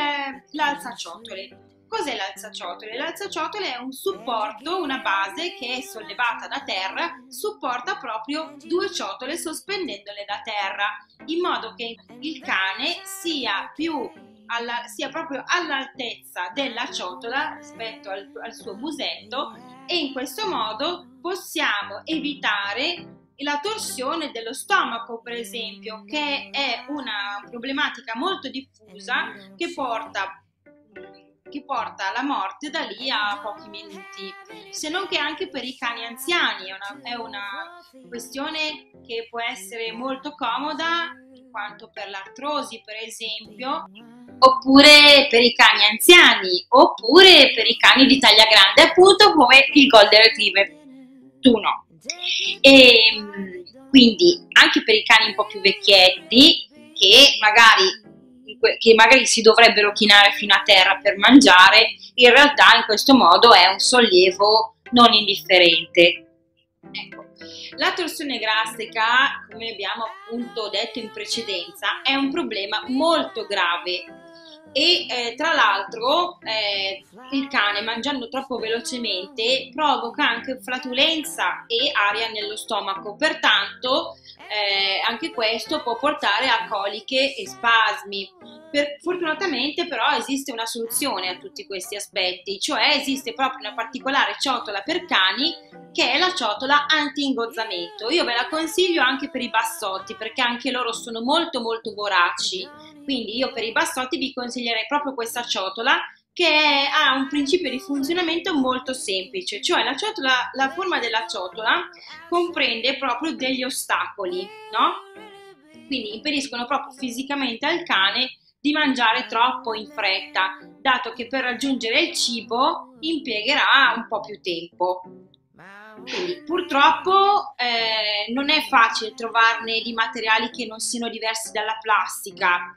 l'alzaciotole. Cos'è l'alzaciotole? L'alzaciotole è un supporto, una base che è sollevata da terra, supporta proprio due ciotole sospendendole da terra, in modo che il cane sia più alla, sia proprio all'altezza della ciotola rispetto al, al suo musetto e in questo modo possiamo evitare la torsione dello stomaco, per esempio, che è una problematica molto diffusa che porta, che porta alla morte da lì a pochi minuti, se non che anche per i cani anziani. È una, è una questione che può essere molto comoda, quanto per l'artrosi, per esempio, oppure per i cani anziani, oppure per i cani di taglia grande, appunto come il Golden Retriever. Tu no. E, ehm, quindi anche per i cani un po' più vecchietti, che magari, che magari si dovrebbero chinare fino a terra per mangiare, in realtà in questo modo è un sollievo non indifferente. Ecco. La torsione gastrica, come abbiamo appunto detto in precedenza, è un problema molto grave e eh, tra l'altro eh, il cane mangiando troppo velocemente provoca anche flatulenza e aria nello stomaco, pertanto eh, anche questo può portare a coliche e spasmi. Per, fortunatamente però esiste una soluzione a tutti questi aspetti, cioè esiste proprio una particolare ciotola per cani che è la ciotola anti-ingozzamento. Io ve la consiglio anche per i bassotti perché anche loro sono molto molto voraci quindi io per i bassotti vi consiglierei proprio questa ciotola che ha un principio di funzionamento molto semplice, cioè la, ciotola, la forma della ciotola comprende proprio degli ostacoli, no? Quindi impediscono proprio fisicamente al cane di mangiare troppo in fretta, dato che per raggiungere il cibo impiegherà un po' più tempo. Purtroppo eh, non è facile trovarne di materiali che non siano diversi dalla plastica,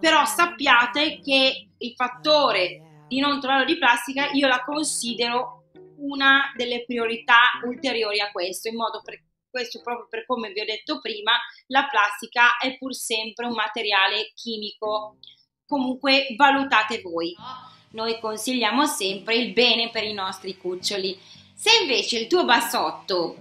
però sappiate che il fattore di non trovarlo di plastica io la considero una delle priorità ulteriori a questo, in modo per questo proprio per come vi ho detto prima, la plastica è pur sempre un materiale chimico. Comunque valutate voi. Noi consigliamo sempre il bene per i nostri cuccioli. Se invece il tuo bassotto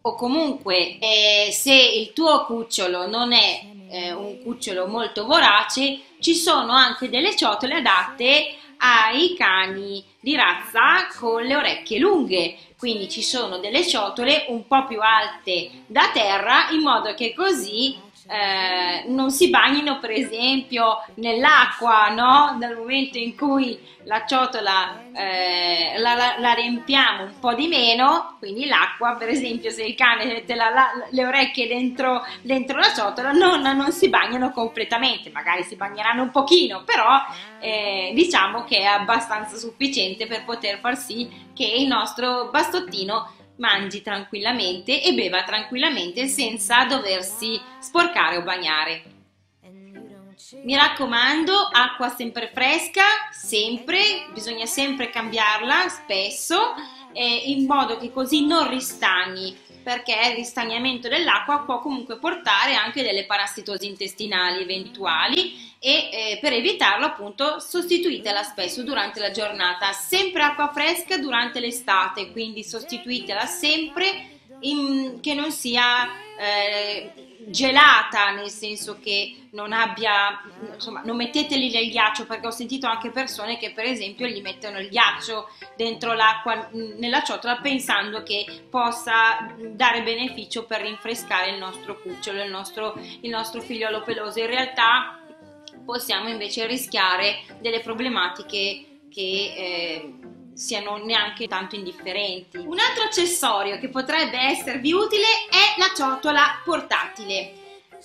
o comunque eh, se il tuo cucciolo non è eh, un cucciolo molto vorace, ci sono anche delle ciotole adatte ai cani di razza con le orecchie lunghe, quindi ci sono delle ciotole un po' più alte da terra in modo che così eh, non si bagnino per esempio nell'acqua, no? Dal momento in cui la ciotola eh, la, la, la, riempiamo un po' di meno, quindi l'acqua, per esempio se il cane mette le orecchie dentro, dentro la ciotola non, non, si bagnano completamente, magari si bagneranno un pochino, però eh, diciamo che è abbastanza sufficiente per poter far sì che il nostro bastottino mangi tranquillamente e beva tranquillamente senza doversi sporcare o bagnare. Mi raccomando, acqua sempre fresca, sempre, bisogna sempre cambiarla spesso, eh, in modo che così non ristagni, perché il ristagnamento dell'acqua può comunque portare anche delle parassitosi intestinali eventuali e eh, per evitarlo appunto sostituitela spesso durante la giornata, sempre acqua fresca durante l'estate, quindi sostituitela sempre in, che non sia eh, gelata, nel senso che non abbia, insomma, non metteteli nel ghiaccio perché ho sentito anche persone che per esempio gli mettono il ghiaccio dentro l'acqua nella ciotola pensando che possa dare beneficio per rinfrescare il nostro cucciolo, il nostro, il nostro figliolo peloso. In realtà possiamo invece rischiare delle problematiche che eh, siano neanche tanto indifferenti. Un altro accessorio che potrebbe esservi utile è la ciotola portatile,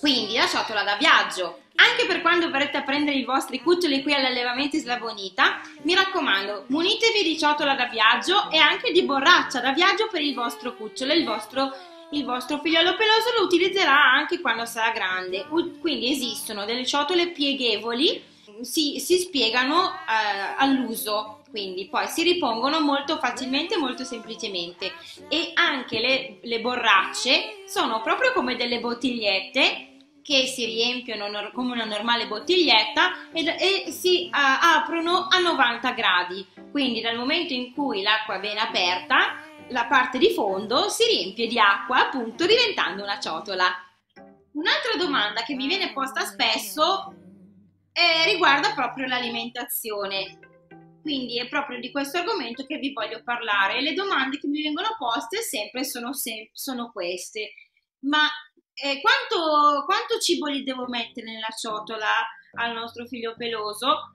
quindi la ciotola da viaggio. Anche per quando verrete a prendere i vostri cuccioli qui all'allevamento Slavonita, mi raccomando, munitevi di ciotola da viaggio e anche di borraccia da viaggio per il vostro cucciolo, il vostro, il vostro figliolo peloso lo utilizzerà anche quando sarà grande. Quindi esistono delle ciotole pieghevoli, si, si spiegano eh, all'uso quindi poi si ripongono molto facilmente e molto semplicemente e anche le, le borracce sono proprio come delle bottigliette che si riempiono come una normale bottiglietta e, e si uh, aprono a 90 gradi quindi dal momento in cui l'acqua viene aperta la parte di fondo si riempie di acqua appunto diventando una ciotola un'altra domanda che mi viene posta spesso eh, riguarda proprio l'alimentazione quindi è proprio di questo argomento che vi voglio parlare. Le domande che mi vengono poste sempre sono, sem- sono queste. Ma eh, quanto, quanto cibo gli devo mettere nella ciotola al nostro figlio peloso?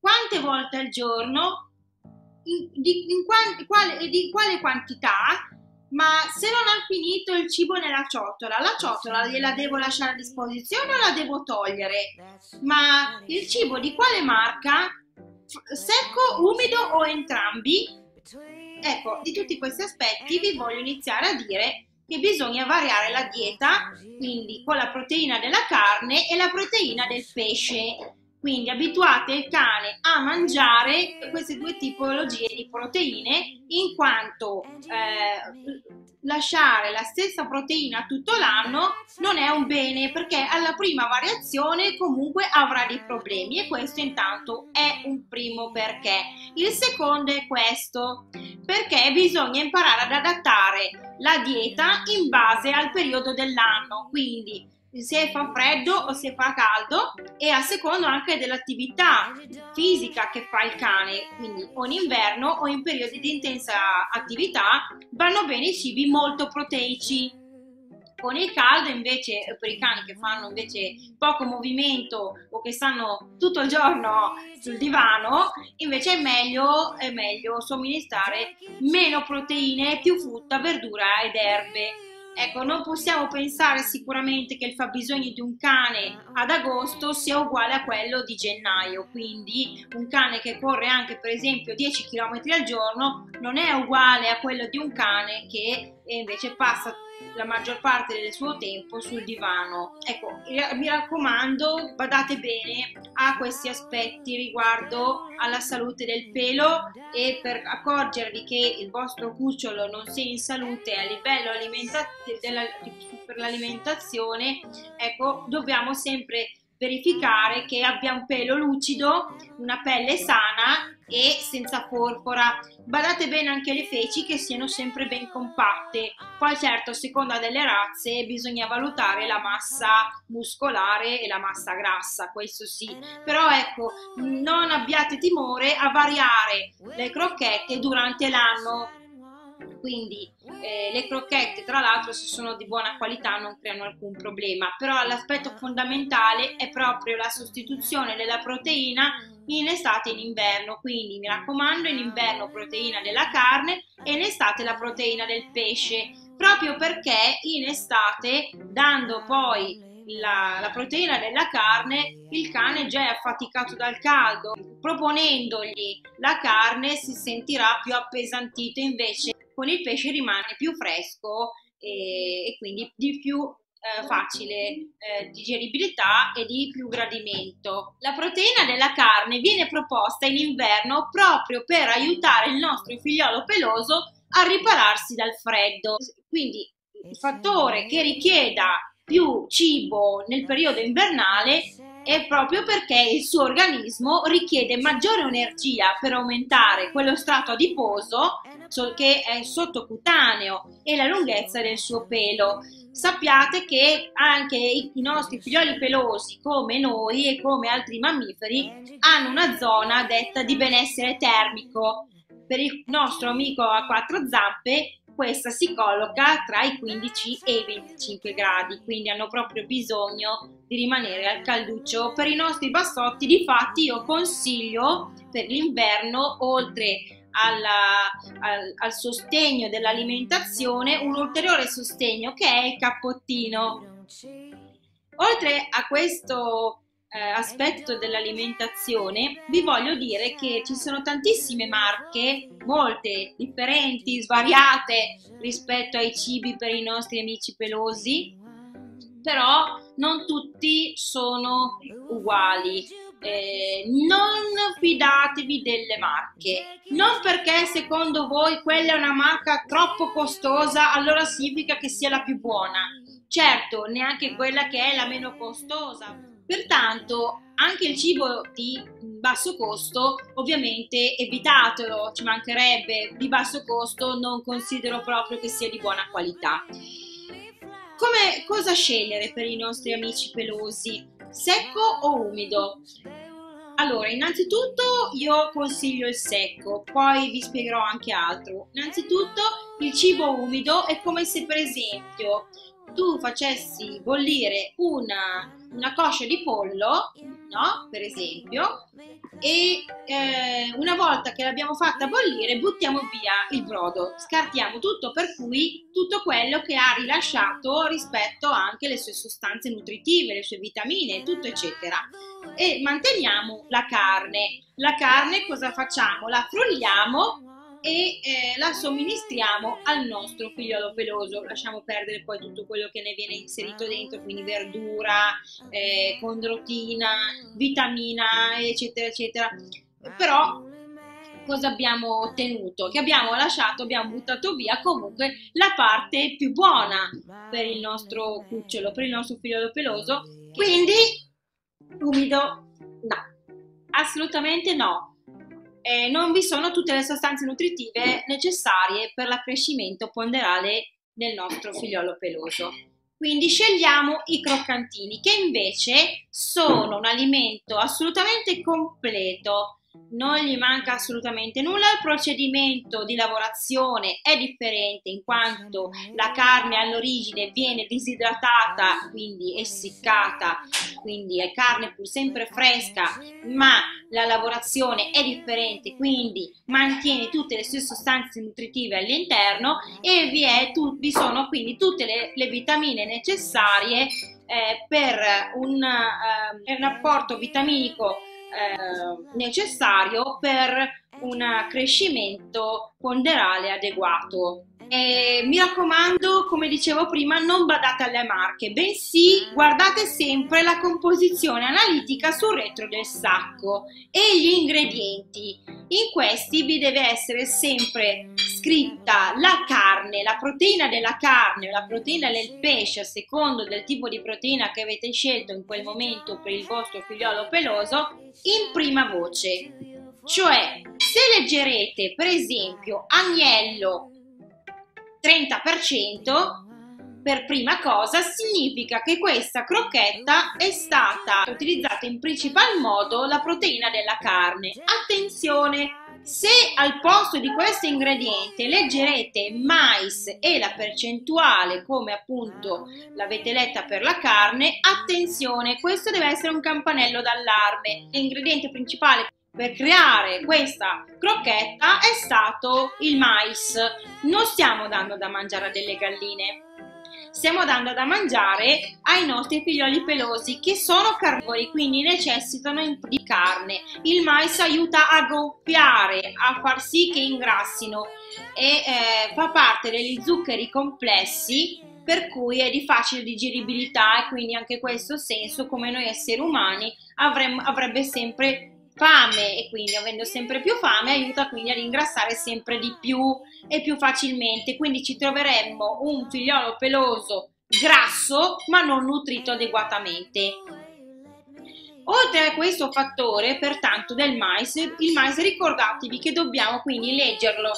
Quante volte al giorno? In, di, in qual, quale, di quale quantità? Ma se non ha finito il cibo nella ciotola, la ciotola gliela devo lasciare a disposizione o la devo togliere? Ma il cibo di quale marca? secco, umido o entrambi? Ecco, di tutti questi aspetti vi voglio iniziare a dire che bisogna variare la dieta, quindi con la proteina della carne e la proteina del pesce. Quindi abituate il cane a mangiare queste due tipologie di proteine in quanto eh, lasciare la stessa proteina tutto l'anno non è un bene perché alla prima variazione comunque avrà dei problemi e questo intanto è un primo perché. Il secondo è questo, perché bisogna imparare ad adattare la dieta in base al periodo dell'anno, quindi se fa freddo o se fa caldo e a secondo anche dell'attività fisica che fa il cane, quindi o in inverno o in periodi di intensa attività vanno bene i cibi molto proteici. Con il caldo invece per i cani che fanno invece poco movimento o che stanno tutto il giorno sul divano, invece è meglio, è meglio somministrare meno proteine, più frutta, verdura ed erbe Ecco, non possiamo pensare sicuramente che il fabbisogno di un cane ad agosto sia uguale a quello di gennaio, quindi un cane che corre anche per esempio 10 km al giorno non è uguale a quello di un cane che invece passa la maggior parte del suo tempo sul divano. Ecco, mi raccomando, badate bene a questi aspetti riguardo alla salute del pelo e per accorgervi che il vostro cucciolo non sia in salute a livello alimenta- della, per l'alimentazione, ecco, dobbiamo sempre verificare che abbia un pelo lucido, una pelle sana e senza porpora. Badate bene anche le feci che siano sempre ben compatte. Poi certo, a seconda delle razze bisogna valutare la massa muscolare e la massa grassa, questo sì. Però ecco, non abbiate timore a variare le crocchette durante l'anno quindi eh, le crocchette tra l'altro se sono di buona qualità non creano alcun problema. Però l'aspetto fondamentale è proprio la sostituzione della proteina in estate e in inverno. Quindi mi raccomando in inverno proteina della carne e in estate la proteina del pesce. Proprio perché in estate dando poi la, la, proteina della carne, il cane già è affaticato dal caldo. Proponendogli la carne si sentirà più appesantito, invece con il pesce rimane più fresco e, e quindi di più eh, facile eh, digeribilità e di più gradimento. La proteina della carne viene proposta in inverno proprio per aiutare il nostro figliolo peloso a ripararsi dal freddo. Quindi il fattore che richieda più cibo nel periodo invernale è proprio perché il suo organismo richiede maggiore energia per aumentare quello strato adiposo che è sottocutaneo e la lunghezza del suo pelo. Sappiate che anche i nostri figlioli pelosi, come noi e come altri mammiferi, hanno una zona detta di benessere termico. Per il nostro amico a quattro zampe questa si colloca tra i 15 e i 25 gradi, quindi hanno proprio bisogno di rimanere al calduccio. Per i nostri bassotti, difatti, io consiglio per l'inverno, oltre alla, al, al, sostegno dell'alimentazione, un ulteriore sostegno che è il cappottino. Oltre a questo eh, aspetto dell'alimentazione, vi voglio dire che ci sono tantissime marche, molte differenti, svariate rispetto ai cibi per i nostri amici pelosi, però non tutti sono uguali. Eh, non fidatevi delle marche, non perché secondo voi quella è una marca troppo costosa, allora significa che sia la più buona. Certo, neanche quella che è la meno costosa, Pertanto anche il cibo di basso costo, ovviamente evitatelo, ci mancherebbe di basso costo, non considero proprio che sia di buona qualità. Come cosa scegliere per i nostri amici pelosi? Secco o umido? Allora, innanzitutto io consiglio il secco, poi vi spiegherò anche altro. Innanzitutto il cibo umido è come se per esempio tu facessi bollire una una coscia di pollo, no? Per esempio, e eh, una volta che l'abbiamo fatta bollire buttiamo via il brodo, scartiamo tutto per cui tutto quello che ha rilasciato rispetto anche alle sue sostanze nutritive, le sue vitamine, tutto eccetera. E manteniamo la carne. La carne cosa facciamo? La frulliamo e eh, la somministriamo al nostro figliolo peloso. Lasciamo perdere poi tutto quello che ne viene inserito dentro, quindi verdura, eh, condrotina, vitamina, eccetera, eccetera. Però cosa abbiamo ottenuto? Che abbiamo lasciato, abbiamo buttato via comunque la parte più buona per il nostro cucciolo, per il nostro figliolo peloso. Quindi umido no, assolutamente no eh, non vi sono tutte le sostanze nutritive necessarie per l'accrescimento ponderale del nostro figliolo peloso. Quindi scegliamo i croccantini, che invece sono un alimento assolutamente completo, non gli manca assolutamente nulla, il procedimento di lavorazione è differente in quanto la carne all'origine viene disidratata, quindi essiccata, quindi è carne pur sempre fresca, ma la lavorazione è differente, quindi mantiene tutte le sue sostanze nutritive all'interno e vi, tu, vi sono quindi tutte le, le vitamine necessarie eh, per un, eh, un apporto vitaminico eh, necessario per un crescimento ponderale adeguato. E mi raccomando, come dicevo prima, non badate alle marche, bensì guardate sempre la composizione analitica sul retro del sacco e gli ingredienti. In questi vi deve essere sempre scritta la carne, la proteina della carne, la proteina del pesce, a secondo del tipo di proteina che avete scelto in quel momento per il vostro figliolo peloso, in prima voce. Cioè, se leggerete per esempio agnello 30%, per prima cosa significa che questa crocchetta è stata utilizzata in principal modo la proteina della carne. Attenzione, se al posto di questo ingrediente leggerete mais e la percentuale come appunto l'avete letta per la carne, attenzione, questo deve essere un campanello d'allarme. L'ingrediente principale per creare questa crocchetta è stato il mais. Non stiamo dando da mangiare a delle galline, stiamo dando da mangiare ai nostri figlioli pelosi che sono carnivori, quindi necessitano di carne. Il mais aiuta a gonfiare, a far sì che ingrassino e eh, fa parte degli zuccheri complessi per cui è di facile digeribilità e quindi anche questo senso come noi esseri umani avremmo, avrebbe sempre fame e quindi avendo sempre più fame aiuta quindi ad ingrassare sempre di più e più facilmente. Quindi ci troveremmo un figliolo peloso grasso ma non nutrito adeguatamente. Oltre a questo fattore pertanto del mais il mais ricordatevi che dobbiamo quindi leggerlo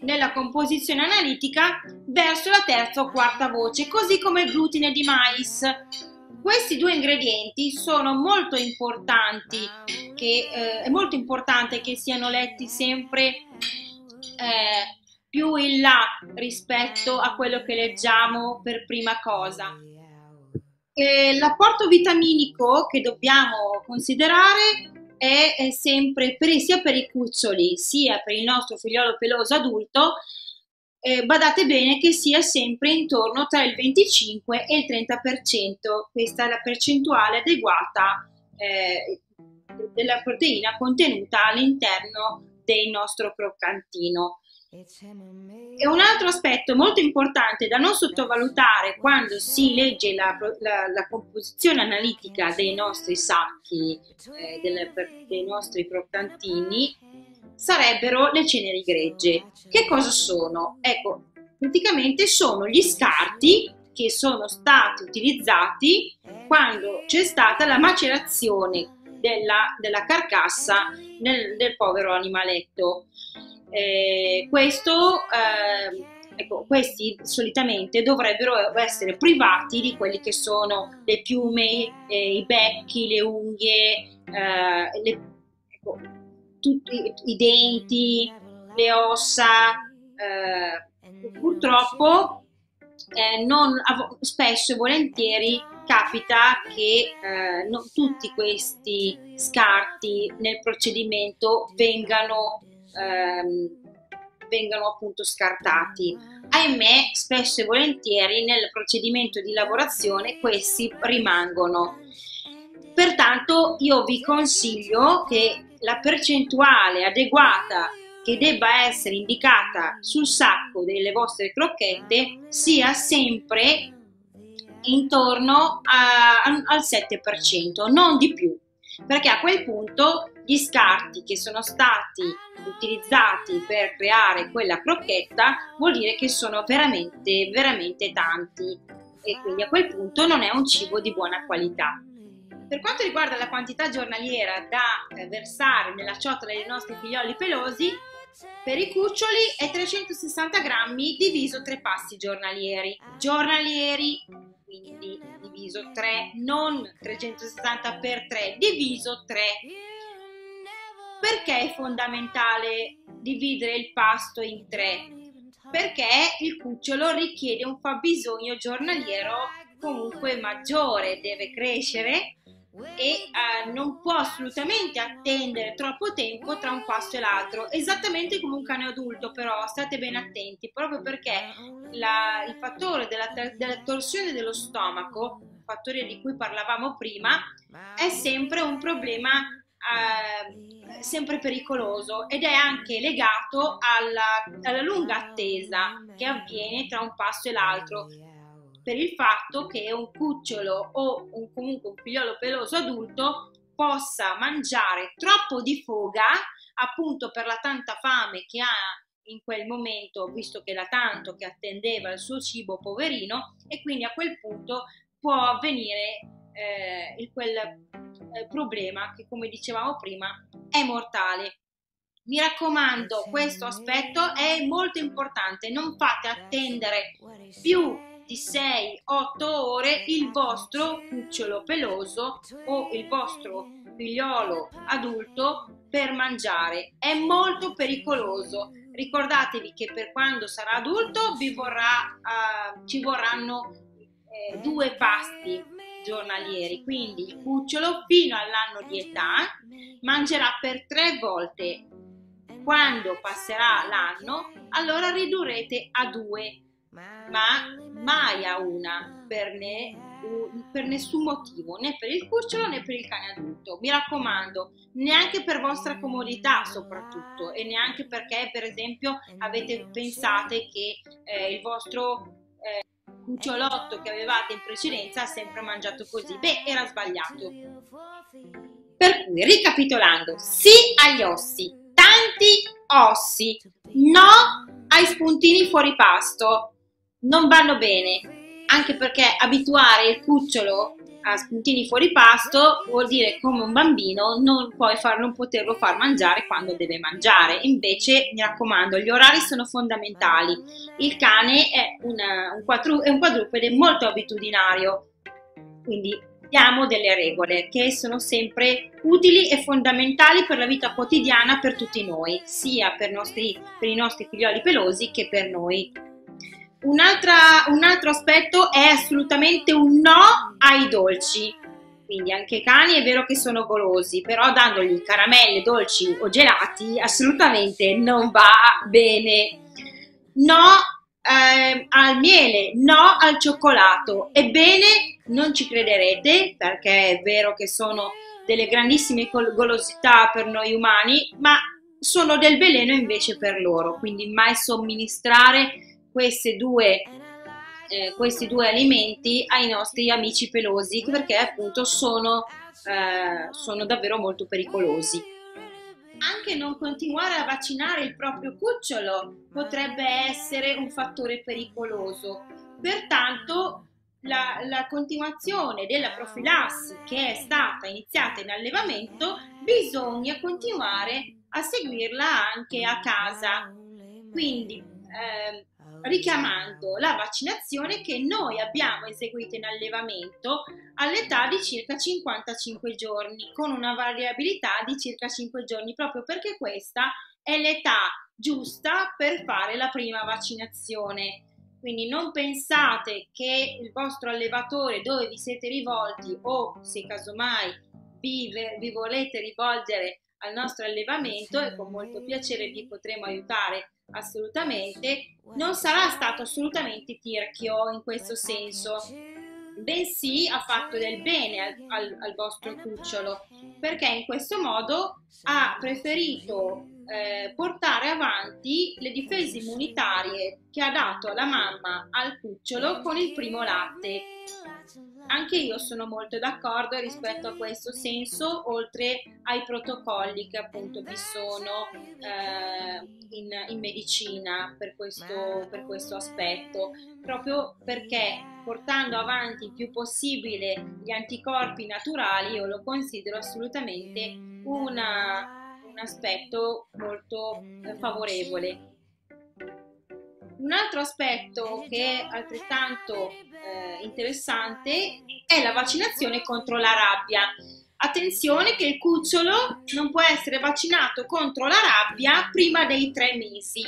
nella composizione analitica verso la terza o quarta voce così come il glutine di mais questi due ingredienti sono molto importanti, che, eh, è molto importante che siano letti sempre eh, più in là rispetto a quello che leggiamo per prima cosa. E l'apporto vitaminico che dobbiamo considerare è, è sempre per, sia per i cuccioli sia per il nostro figliolo peloso adulto eh, badate bene che sia sempre intorno tra il 25 e il 30%, questa è la percentuale adeguata eh, della proteina contenuta all'interno del nostro croccantino. E un altro aspetto molto importante da non sottovalutare quando si legge la, la, la composizione analitica dei nostri sacchi, eh, delle, dei nostri croccantini, sarebbero le ceneri gregge. Che cosa sono? Ecco, praticamente sono gli scarti che sono stati utilizzati quando c'è stata la macerazione della, della carcassa nel, del povero animaletto. Eh, questo, eh, ecco, questi solitamente dovrebbero essere privati di quelli che sono le piume, eh, i becchi, le unghie, eh, le, ecco, tutti i denti, le ossa, eh, purtroppo eh, non, spesso e volentieri capita che eh, non tutti questi scarti nel procedimento vengano, ehm, vengano appunto scartati. Ahimè, spesso e volentieri nel procedimento di lavorazione questi rimangono. Pertanto io vi consiglio che la percentuale adeguata che debba essere indicata sul sacco delle vostre crocchette sia sempre intorno a, al 7%, non di più, perché a quel punto gli scarti che sono stati utilizzati per creare quella crocchetta vuol dire che sono veramente, veramente tanti e quindi a quel punto non è un cibo di buona qualità. Per quanto riguarda la quantità giornaliera da eh, versare nella ciotola dei nostri figlioli pelosi, per i cuccioli è 360 grammi diviso 3 pasti giornalieri. Giornalieri, quindi diviso 3, non 360 per 3, diviso 3. Perché è fondamentale dividere il pasto in tre? Perché il cucciolo richiede un fabbisogno giornaliero comunque maggiore, deve crescere e eh, non può assolutamente attendere troppo tempo tra un pasto e l'altro, esattamente come un cane adulto, però state ben attenti, proprio perché la, il fattore della, della torsione dello stomaco, fattore di cui parlavamo prima, è sempre un problema eh, sempre pericoloso ed è anche legato alla, alla lunga attesa che avviene tra un pasto e l'altro per il fatto che un cucciolo o un, comunque un figliolo peloso adulto possa mangiare troppo di foga appunto per la tanta fame che ha in quel momento, visto che era tanto che attendeva il suo cibo poverino e quindi a quel punto può avvenire eh, quel eh, problema che come dicevamo prima è mortale. Mi raccomando, questo aspetto è molto importante, non fate attendere più di 6-8 ore il vostro cucciolo peloso o il vostro figliolo adulto per mangiare. È molto pericoloso. Ricordatevi che per quando sarà adulto vi vorrà, uh, ci vorranno eh, due pasti giornalieri, quindi il cucciolo fino all'anno di età mangerà per tre volte. Quando passerà l'anno, allora ridurrete a due ma mai a una per, ne, per nessun motivo, né per il cucciolo né per il cane adulto. Mi raccomando, neanche per vostra comodità soprattutto e neanche perché per esempio avete pensate che eh, il vostro eh, cucciolotto che avevate in precedenza ha sempre mangiato così. Beh, era sbagliato. Per cui, ricapitolando, sì agli ossi, tanti ossi, no ai spuntini fuori pasto, non vanno bene, anche perché abituare il cucciolo a spuntini fuori pasto vuol dire come un bambino non puoi far, non poterlo far mangiare quando deve mangiare. Invece, mi raccomando, gli orari sono fondamentali. Il cane è, una, un, quadru, è un quadrupede molto abitudinario, quindi diamo delle regole che sono sempre utili e fondamentali per la vita quotidiana per tutti noi, sia per, nostri, per i nostri figlioli pelosi che per noi un altro aspetto è assolutamente un no ai dolci. Quindi anche i cani è vero che sono golosi, però dandogli caramelle, dolci o gelati assolutamente non va bene. No eh, al miele, no al cioccolato. Ebbene, non ci crederete perché è vero che sono delle grandissime golosità per noi umani, ma sono del veleno invece per loro. Quindi mai somministrare due, eh, questi due alimenti ai nostri amici pelosi perché appunto sono, eh, sono davvero molto pericolosi. Anche non continuare a vaccinare il proprio cucciolo potrebbe essere un fattore pericoloso. Pertanto la, la, continuazione della profilassi che è stata iniziata in allevamento bisogna continuare a seguirla anche a casa. Quindi eh, richiamando la vaccinazione che noi abbiamo eseguito in allevamento all'età di circa 55 giorni, con una variabilità di circa 5 giorni, proprio perché questa è l'età giusta per fare la prima vaccinazione. Quindi non pensate che il vostro allevatore dove vi siete rivolti o se casomai vi, vi volete rivolgere al nostro allevamento e con molto piacere vi potremo aiutare assolutamente, non sarà stato assolutamente tirchio in questo senso, bensì ha fatto del bene al, al, al vostro cucciolo, perché in questo modo ha preferito eh, portare avanti le difese immunitarie che ha dato la mamma al cucciolo con il primo latte. Anche io sono molto d'accordo rispetto a questo senso, oltre ai protocolli che appunto vi sono eh, in, in, medicina per questo, per questo aspetto, proprio perché portando avanti il più possibile gli anticorpi naturali io lo considero assolutamente una, un aspetto molto eh, favorevole. Un altro aspetto che altrettanto eh, interessante è la vaccinazione contro la rabbia. Attenzione che il cucciolo non può essere vaccinato contro la rabbia prima dei tre mesi.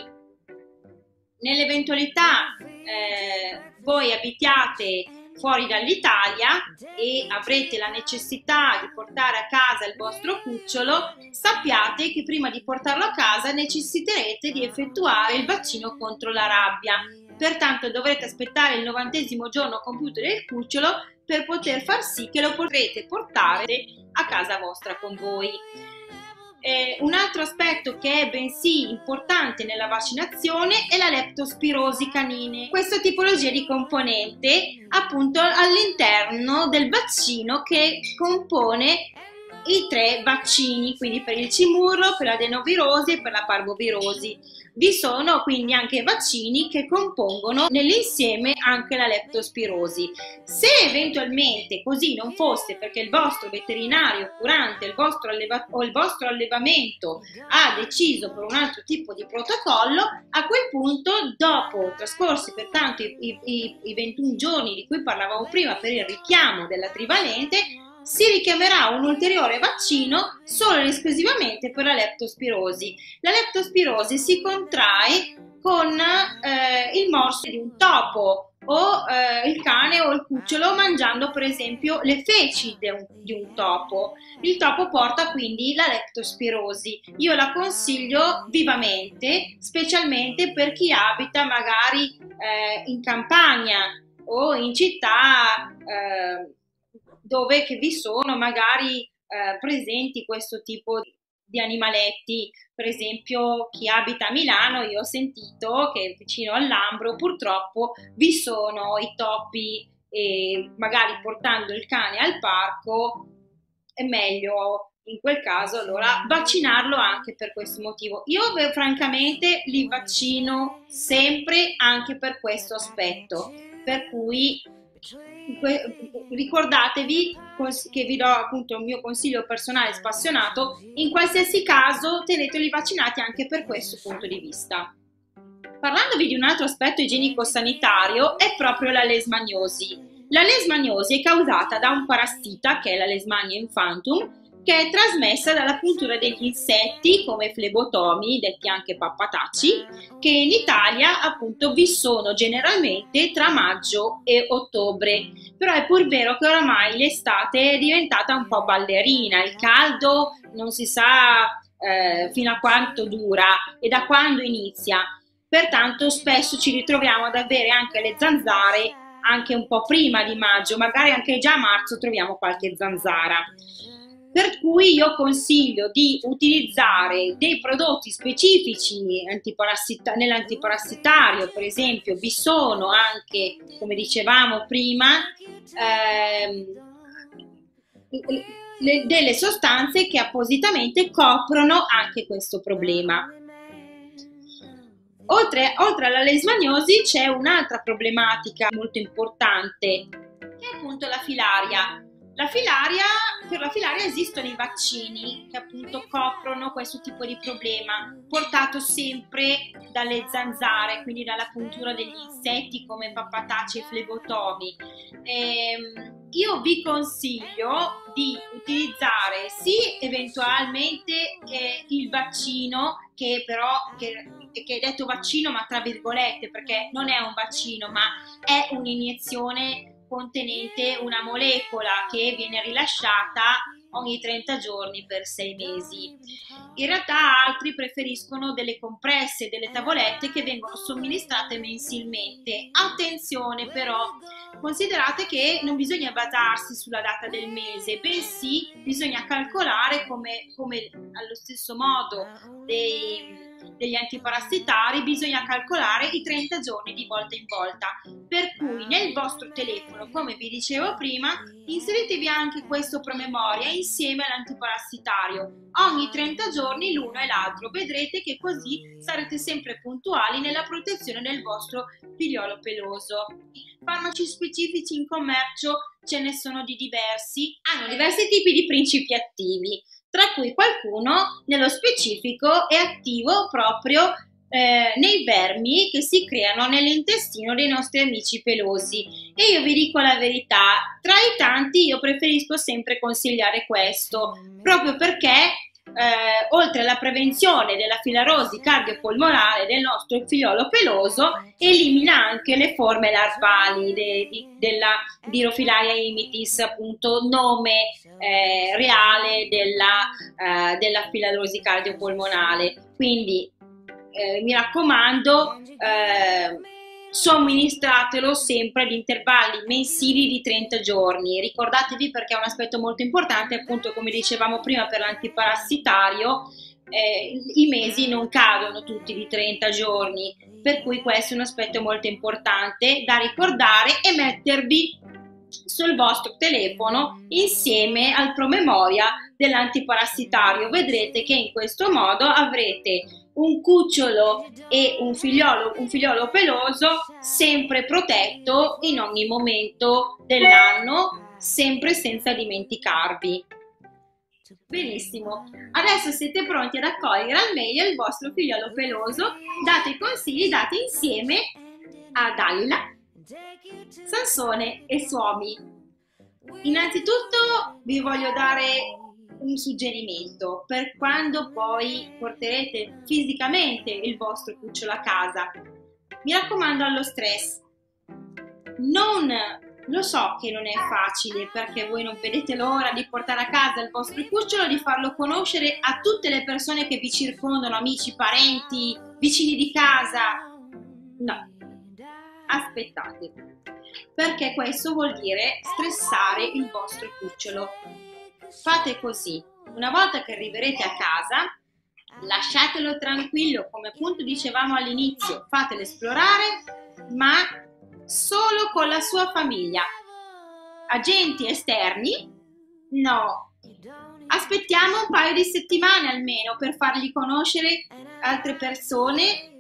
Nell'eventualità eh, voi abitiate fuori dall'Italia e avrete la necessità di portare a casa il vostro cucciolo, sappiate che prima di portarlo a casa necessiterete di effettuare il vaccino contro la rabbia. Pertanto dovrete aspettare il novantesimo giorno compiuto del cucciolo per poter far sì che lo potrete portare a casa vostra con voi. Eh, un altro aspetto che è bensì importante nella vaccinazione è la leptospirosi canine. Questa tipologia di componente appunto all'interno del vaccino che compone i tre vaccini, quindi per il cimurro, per l'adenovirosi e per la parvovirosi. Vi sono quindi anche vaccini che compongono nell'insieme anche la leptospirosi. Se eventualmente così non fosse perché il vostro veterinario curante il vostro alleva- o il vostro allevamento ha deciso per un altro tipo di protocollo, a quel punto, dopo trascorsi pertanto i, i, i 21 giorni di cui parlavamo prima per il richiamo della trivalente, si richiamerà un ulteriore vaccino solo ed esclusivamente per la leptospirosi. La leptospirosi si contrae con eh, il morso di un topo o eh, il cane o il cucciolo mangiando per esempio le feci di un, di un, topo. Il topo porta quindi la leptospirosi. Io la consiglio vivamente, specialmente per chi abita magari eh, in campagna o in città eh, dove vi sono magari eh, presenti questo tipo di animaletti. Per esempio, chi abita a Milano, io ho sentito che vicino all'Ambro purtroppo vi sono i topi e magari portando il cane al parco è meglio in quel caso allora vaccinarlo anche per questo motivo. Io francamente li vaccino sempre anche per questo aspetto, per cui ricordatevi che vi do appunto il mio consiglio personale spassionato, in qualsiasi caso teneteli vaccinati anche per questo punto di vista. Parlandovi di un altro aspetto igienico-sanitario è proprio la lesmaniosi. La lesmaniosi è causata da un parassita che è la Lesmania infantum che è trasmessa dalla puntura degli insetti come flebotomi, detti anche pappatacci, che in Italia appunto vi sono generalmente tra maggio e ottobre. Però è pur vero che oramai l'estate è diventata un po' ballerina, il caldo non si sa eh, fino a quanto dura e da quando inizia. Pertanto spesso ci ritroviamo ad avere anche le zanzare anche un po' prima di maggio, magari anche già a marzo troviamo qualche zanzara per cui io consiglio di utilizzare dei prodotti specifici antiparassita- nell'antiparassitario, per esempio vi sono anche, come dicevamo prima, ehm, le, delle sostanze che appositamente coprono anche questo problema. Oltre, oltre alla lesmaniosi c'è un'altra problematica molto importante, che è appunto la filaria. La filaria, per la filaria esistono i vaccini che appunto coprono questo tipo di problema, portato sempre dalle zanzare, quindi dalla puntura degli insetti come pappataci e flebotomi. Ehm, io vi consiglio di utilizzare sì eventualmente eh, il vaccino che però che, che è detto vaccino ma tra virgolette perché non è un vaccino ma è un'iniezione contenente una molecola che viene rilasciata ogni 30 giorni per 6 mesi. In realtà altri preferiscono delle compresse, delle tavolette che vengono somministrate mensilmente. Attenzione però, considerate che non bisogna basarsi sulla data del mese, bensì bisogna calcolare come, come allo stesso modo dei degli antiparassitari bisogna calcolare i 30 giorni di volta in volta. Per cui nel vostro telefono, come vi dicevo prima, inseritevi anche questo promemoria insieme all'antiparassitario. Ogni 30 giorni l'uno e l'altro. Vedrete che così sarete sempre puntuali nella protezione del vostro figliolo peloso. Farmaci specifici in commercio ce ne sono di diversi, hanno diversi tipi di principi attivi tra cui qualcuno nello specifico è attivo proprio eh, nei vermi che si creano nell'intestino dei nostri amici pelosi. E io vi dico la verità, tra i tanti io preferisco sempre consigliare questo, proprio perché eh, oltre alla prevenzione della filarosi cardiopolmonare del nostro figliolo peloso, elimina anche le forme larvali de, de, della Dirofilaria imitis, appunto nome eh, reale della, eh, della filarosi cardiopolmonare. Quindi eh, mi raccomando, eh, somministratelo sempre ad intervalli mensili di 30 giorni. Ricordatevi perché è un aspetto molto importante, appunto come dicevamo prima per l'antiparassitario, eh, i mesi non cadono tutti di 30 giorni, per cui questo è un aspetto molto importante da ricordare e mettervi sul vostro telefono insieme al promemoria dell'antiparassitario. Vedrete che in questo modo avrete un cucciolo e un figliolo, un figliolo peloso sempre protetto in ogni momento dell'anno, sempre senza dimenticarvi. Benissimo, adesso siete pronti ad accogliere al meglio il vostro figliolo peloso. Date i consigli dati insieme a Dalila, Sansone e Suomi. Innanzitutto vi voglio dare un suggerimento per quando poi porterete fisicamente il vostro cucciolo a casa. Mi raccomando allo stress. Non lo so che non è facile perché voi non vedete l'ora di portare a casa il vostro cucciolo, di farlo conoscere a tutte le persone che vi circondano, amici, parenti, vicini di casa. No, aspettate, perché questo vuol dire stressare il vostro cucciolo fate così. Una volta che arriverete a casa, lasciatelo tranquillo, come appunto dicevamo all'inizio, fatelo esplorare, ma solo con la sua famiglia. Agenti esterni? No. Aspettiamo un paio di settimane almeno per fargli conoscere altre persone,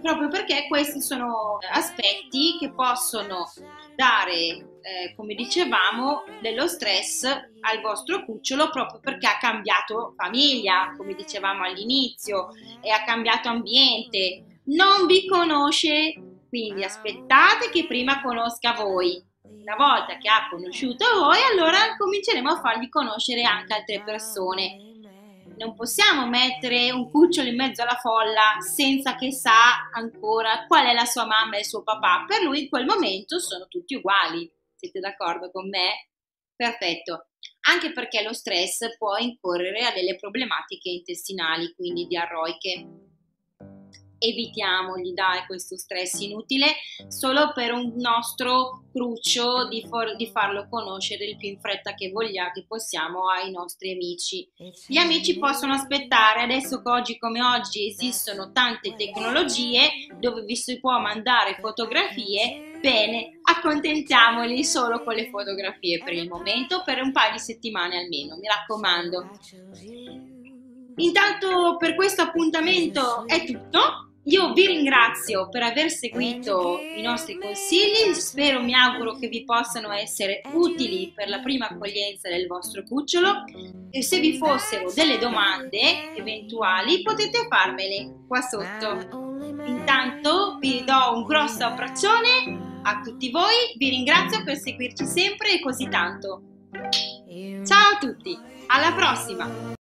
proprio perché questi sono aspetti che possono dare eh, come dicevamo, dello stress al vostro cucciolo proprio perché ha cambiato famiglia, come dicevamo all'inizio, e ha cambiato ambiente, non vi conosce, quindi aspettate che prima conosca voi. Una volta che ha conosciuto voi, allora cominceremo a fargli conoscere anche altre persone. Non possiamo mettere un cucciolo in mezzo alla folla senza che sa ancora qual è la sua mamma e il suo papà. Per lui in quel momento sono tutti uguali. Siete d'accordo con me? Perfetto. Anche perché lo stress può incorrere a delle problematiche intestinali, quindi diarroiche. Evitiamo di dare questo stress inutile solo per un nostro cruccio di, for- di farlo conoscere il più in fretta che vogliamo, che possiamo ai nostri amici. Gli amici possono aspettare, adesso che oggi come oggi esistono tante tecnologie dove vi si può mandare fotografie Bene, accontentiamoli solo con le fotografie per il momento, per un paio di settimane almeno, mi raccomando. Intanto per questo appuntamento è tutto. Io vi ringrazio per aver seguito i nostri consigli, spero, mi auguro che vi possano essere utili per la prima accoglienza del vostro cucciolo e se vi fossero delle domande eventuali potete farmele qua sotto. Intanto vi do un grosso abbraccione a tutti voi, vi ringrazio per seguirci sempre e così tanto. Ciao a tutti, alla prossima!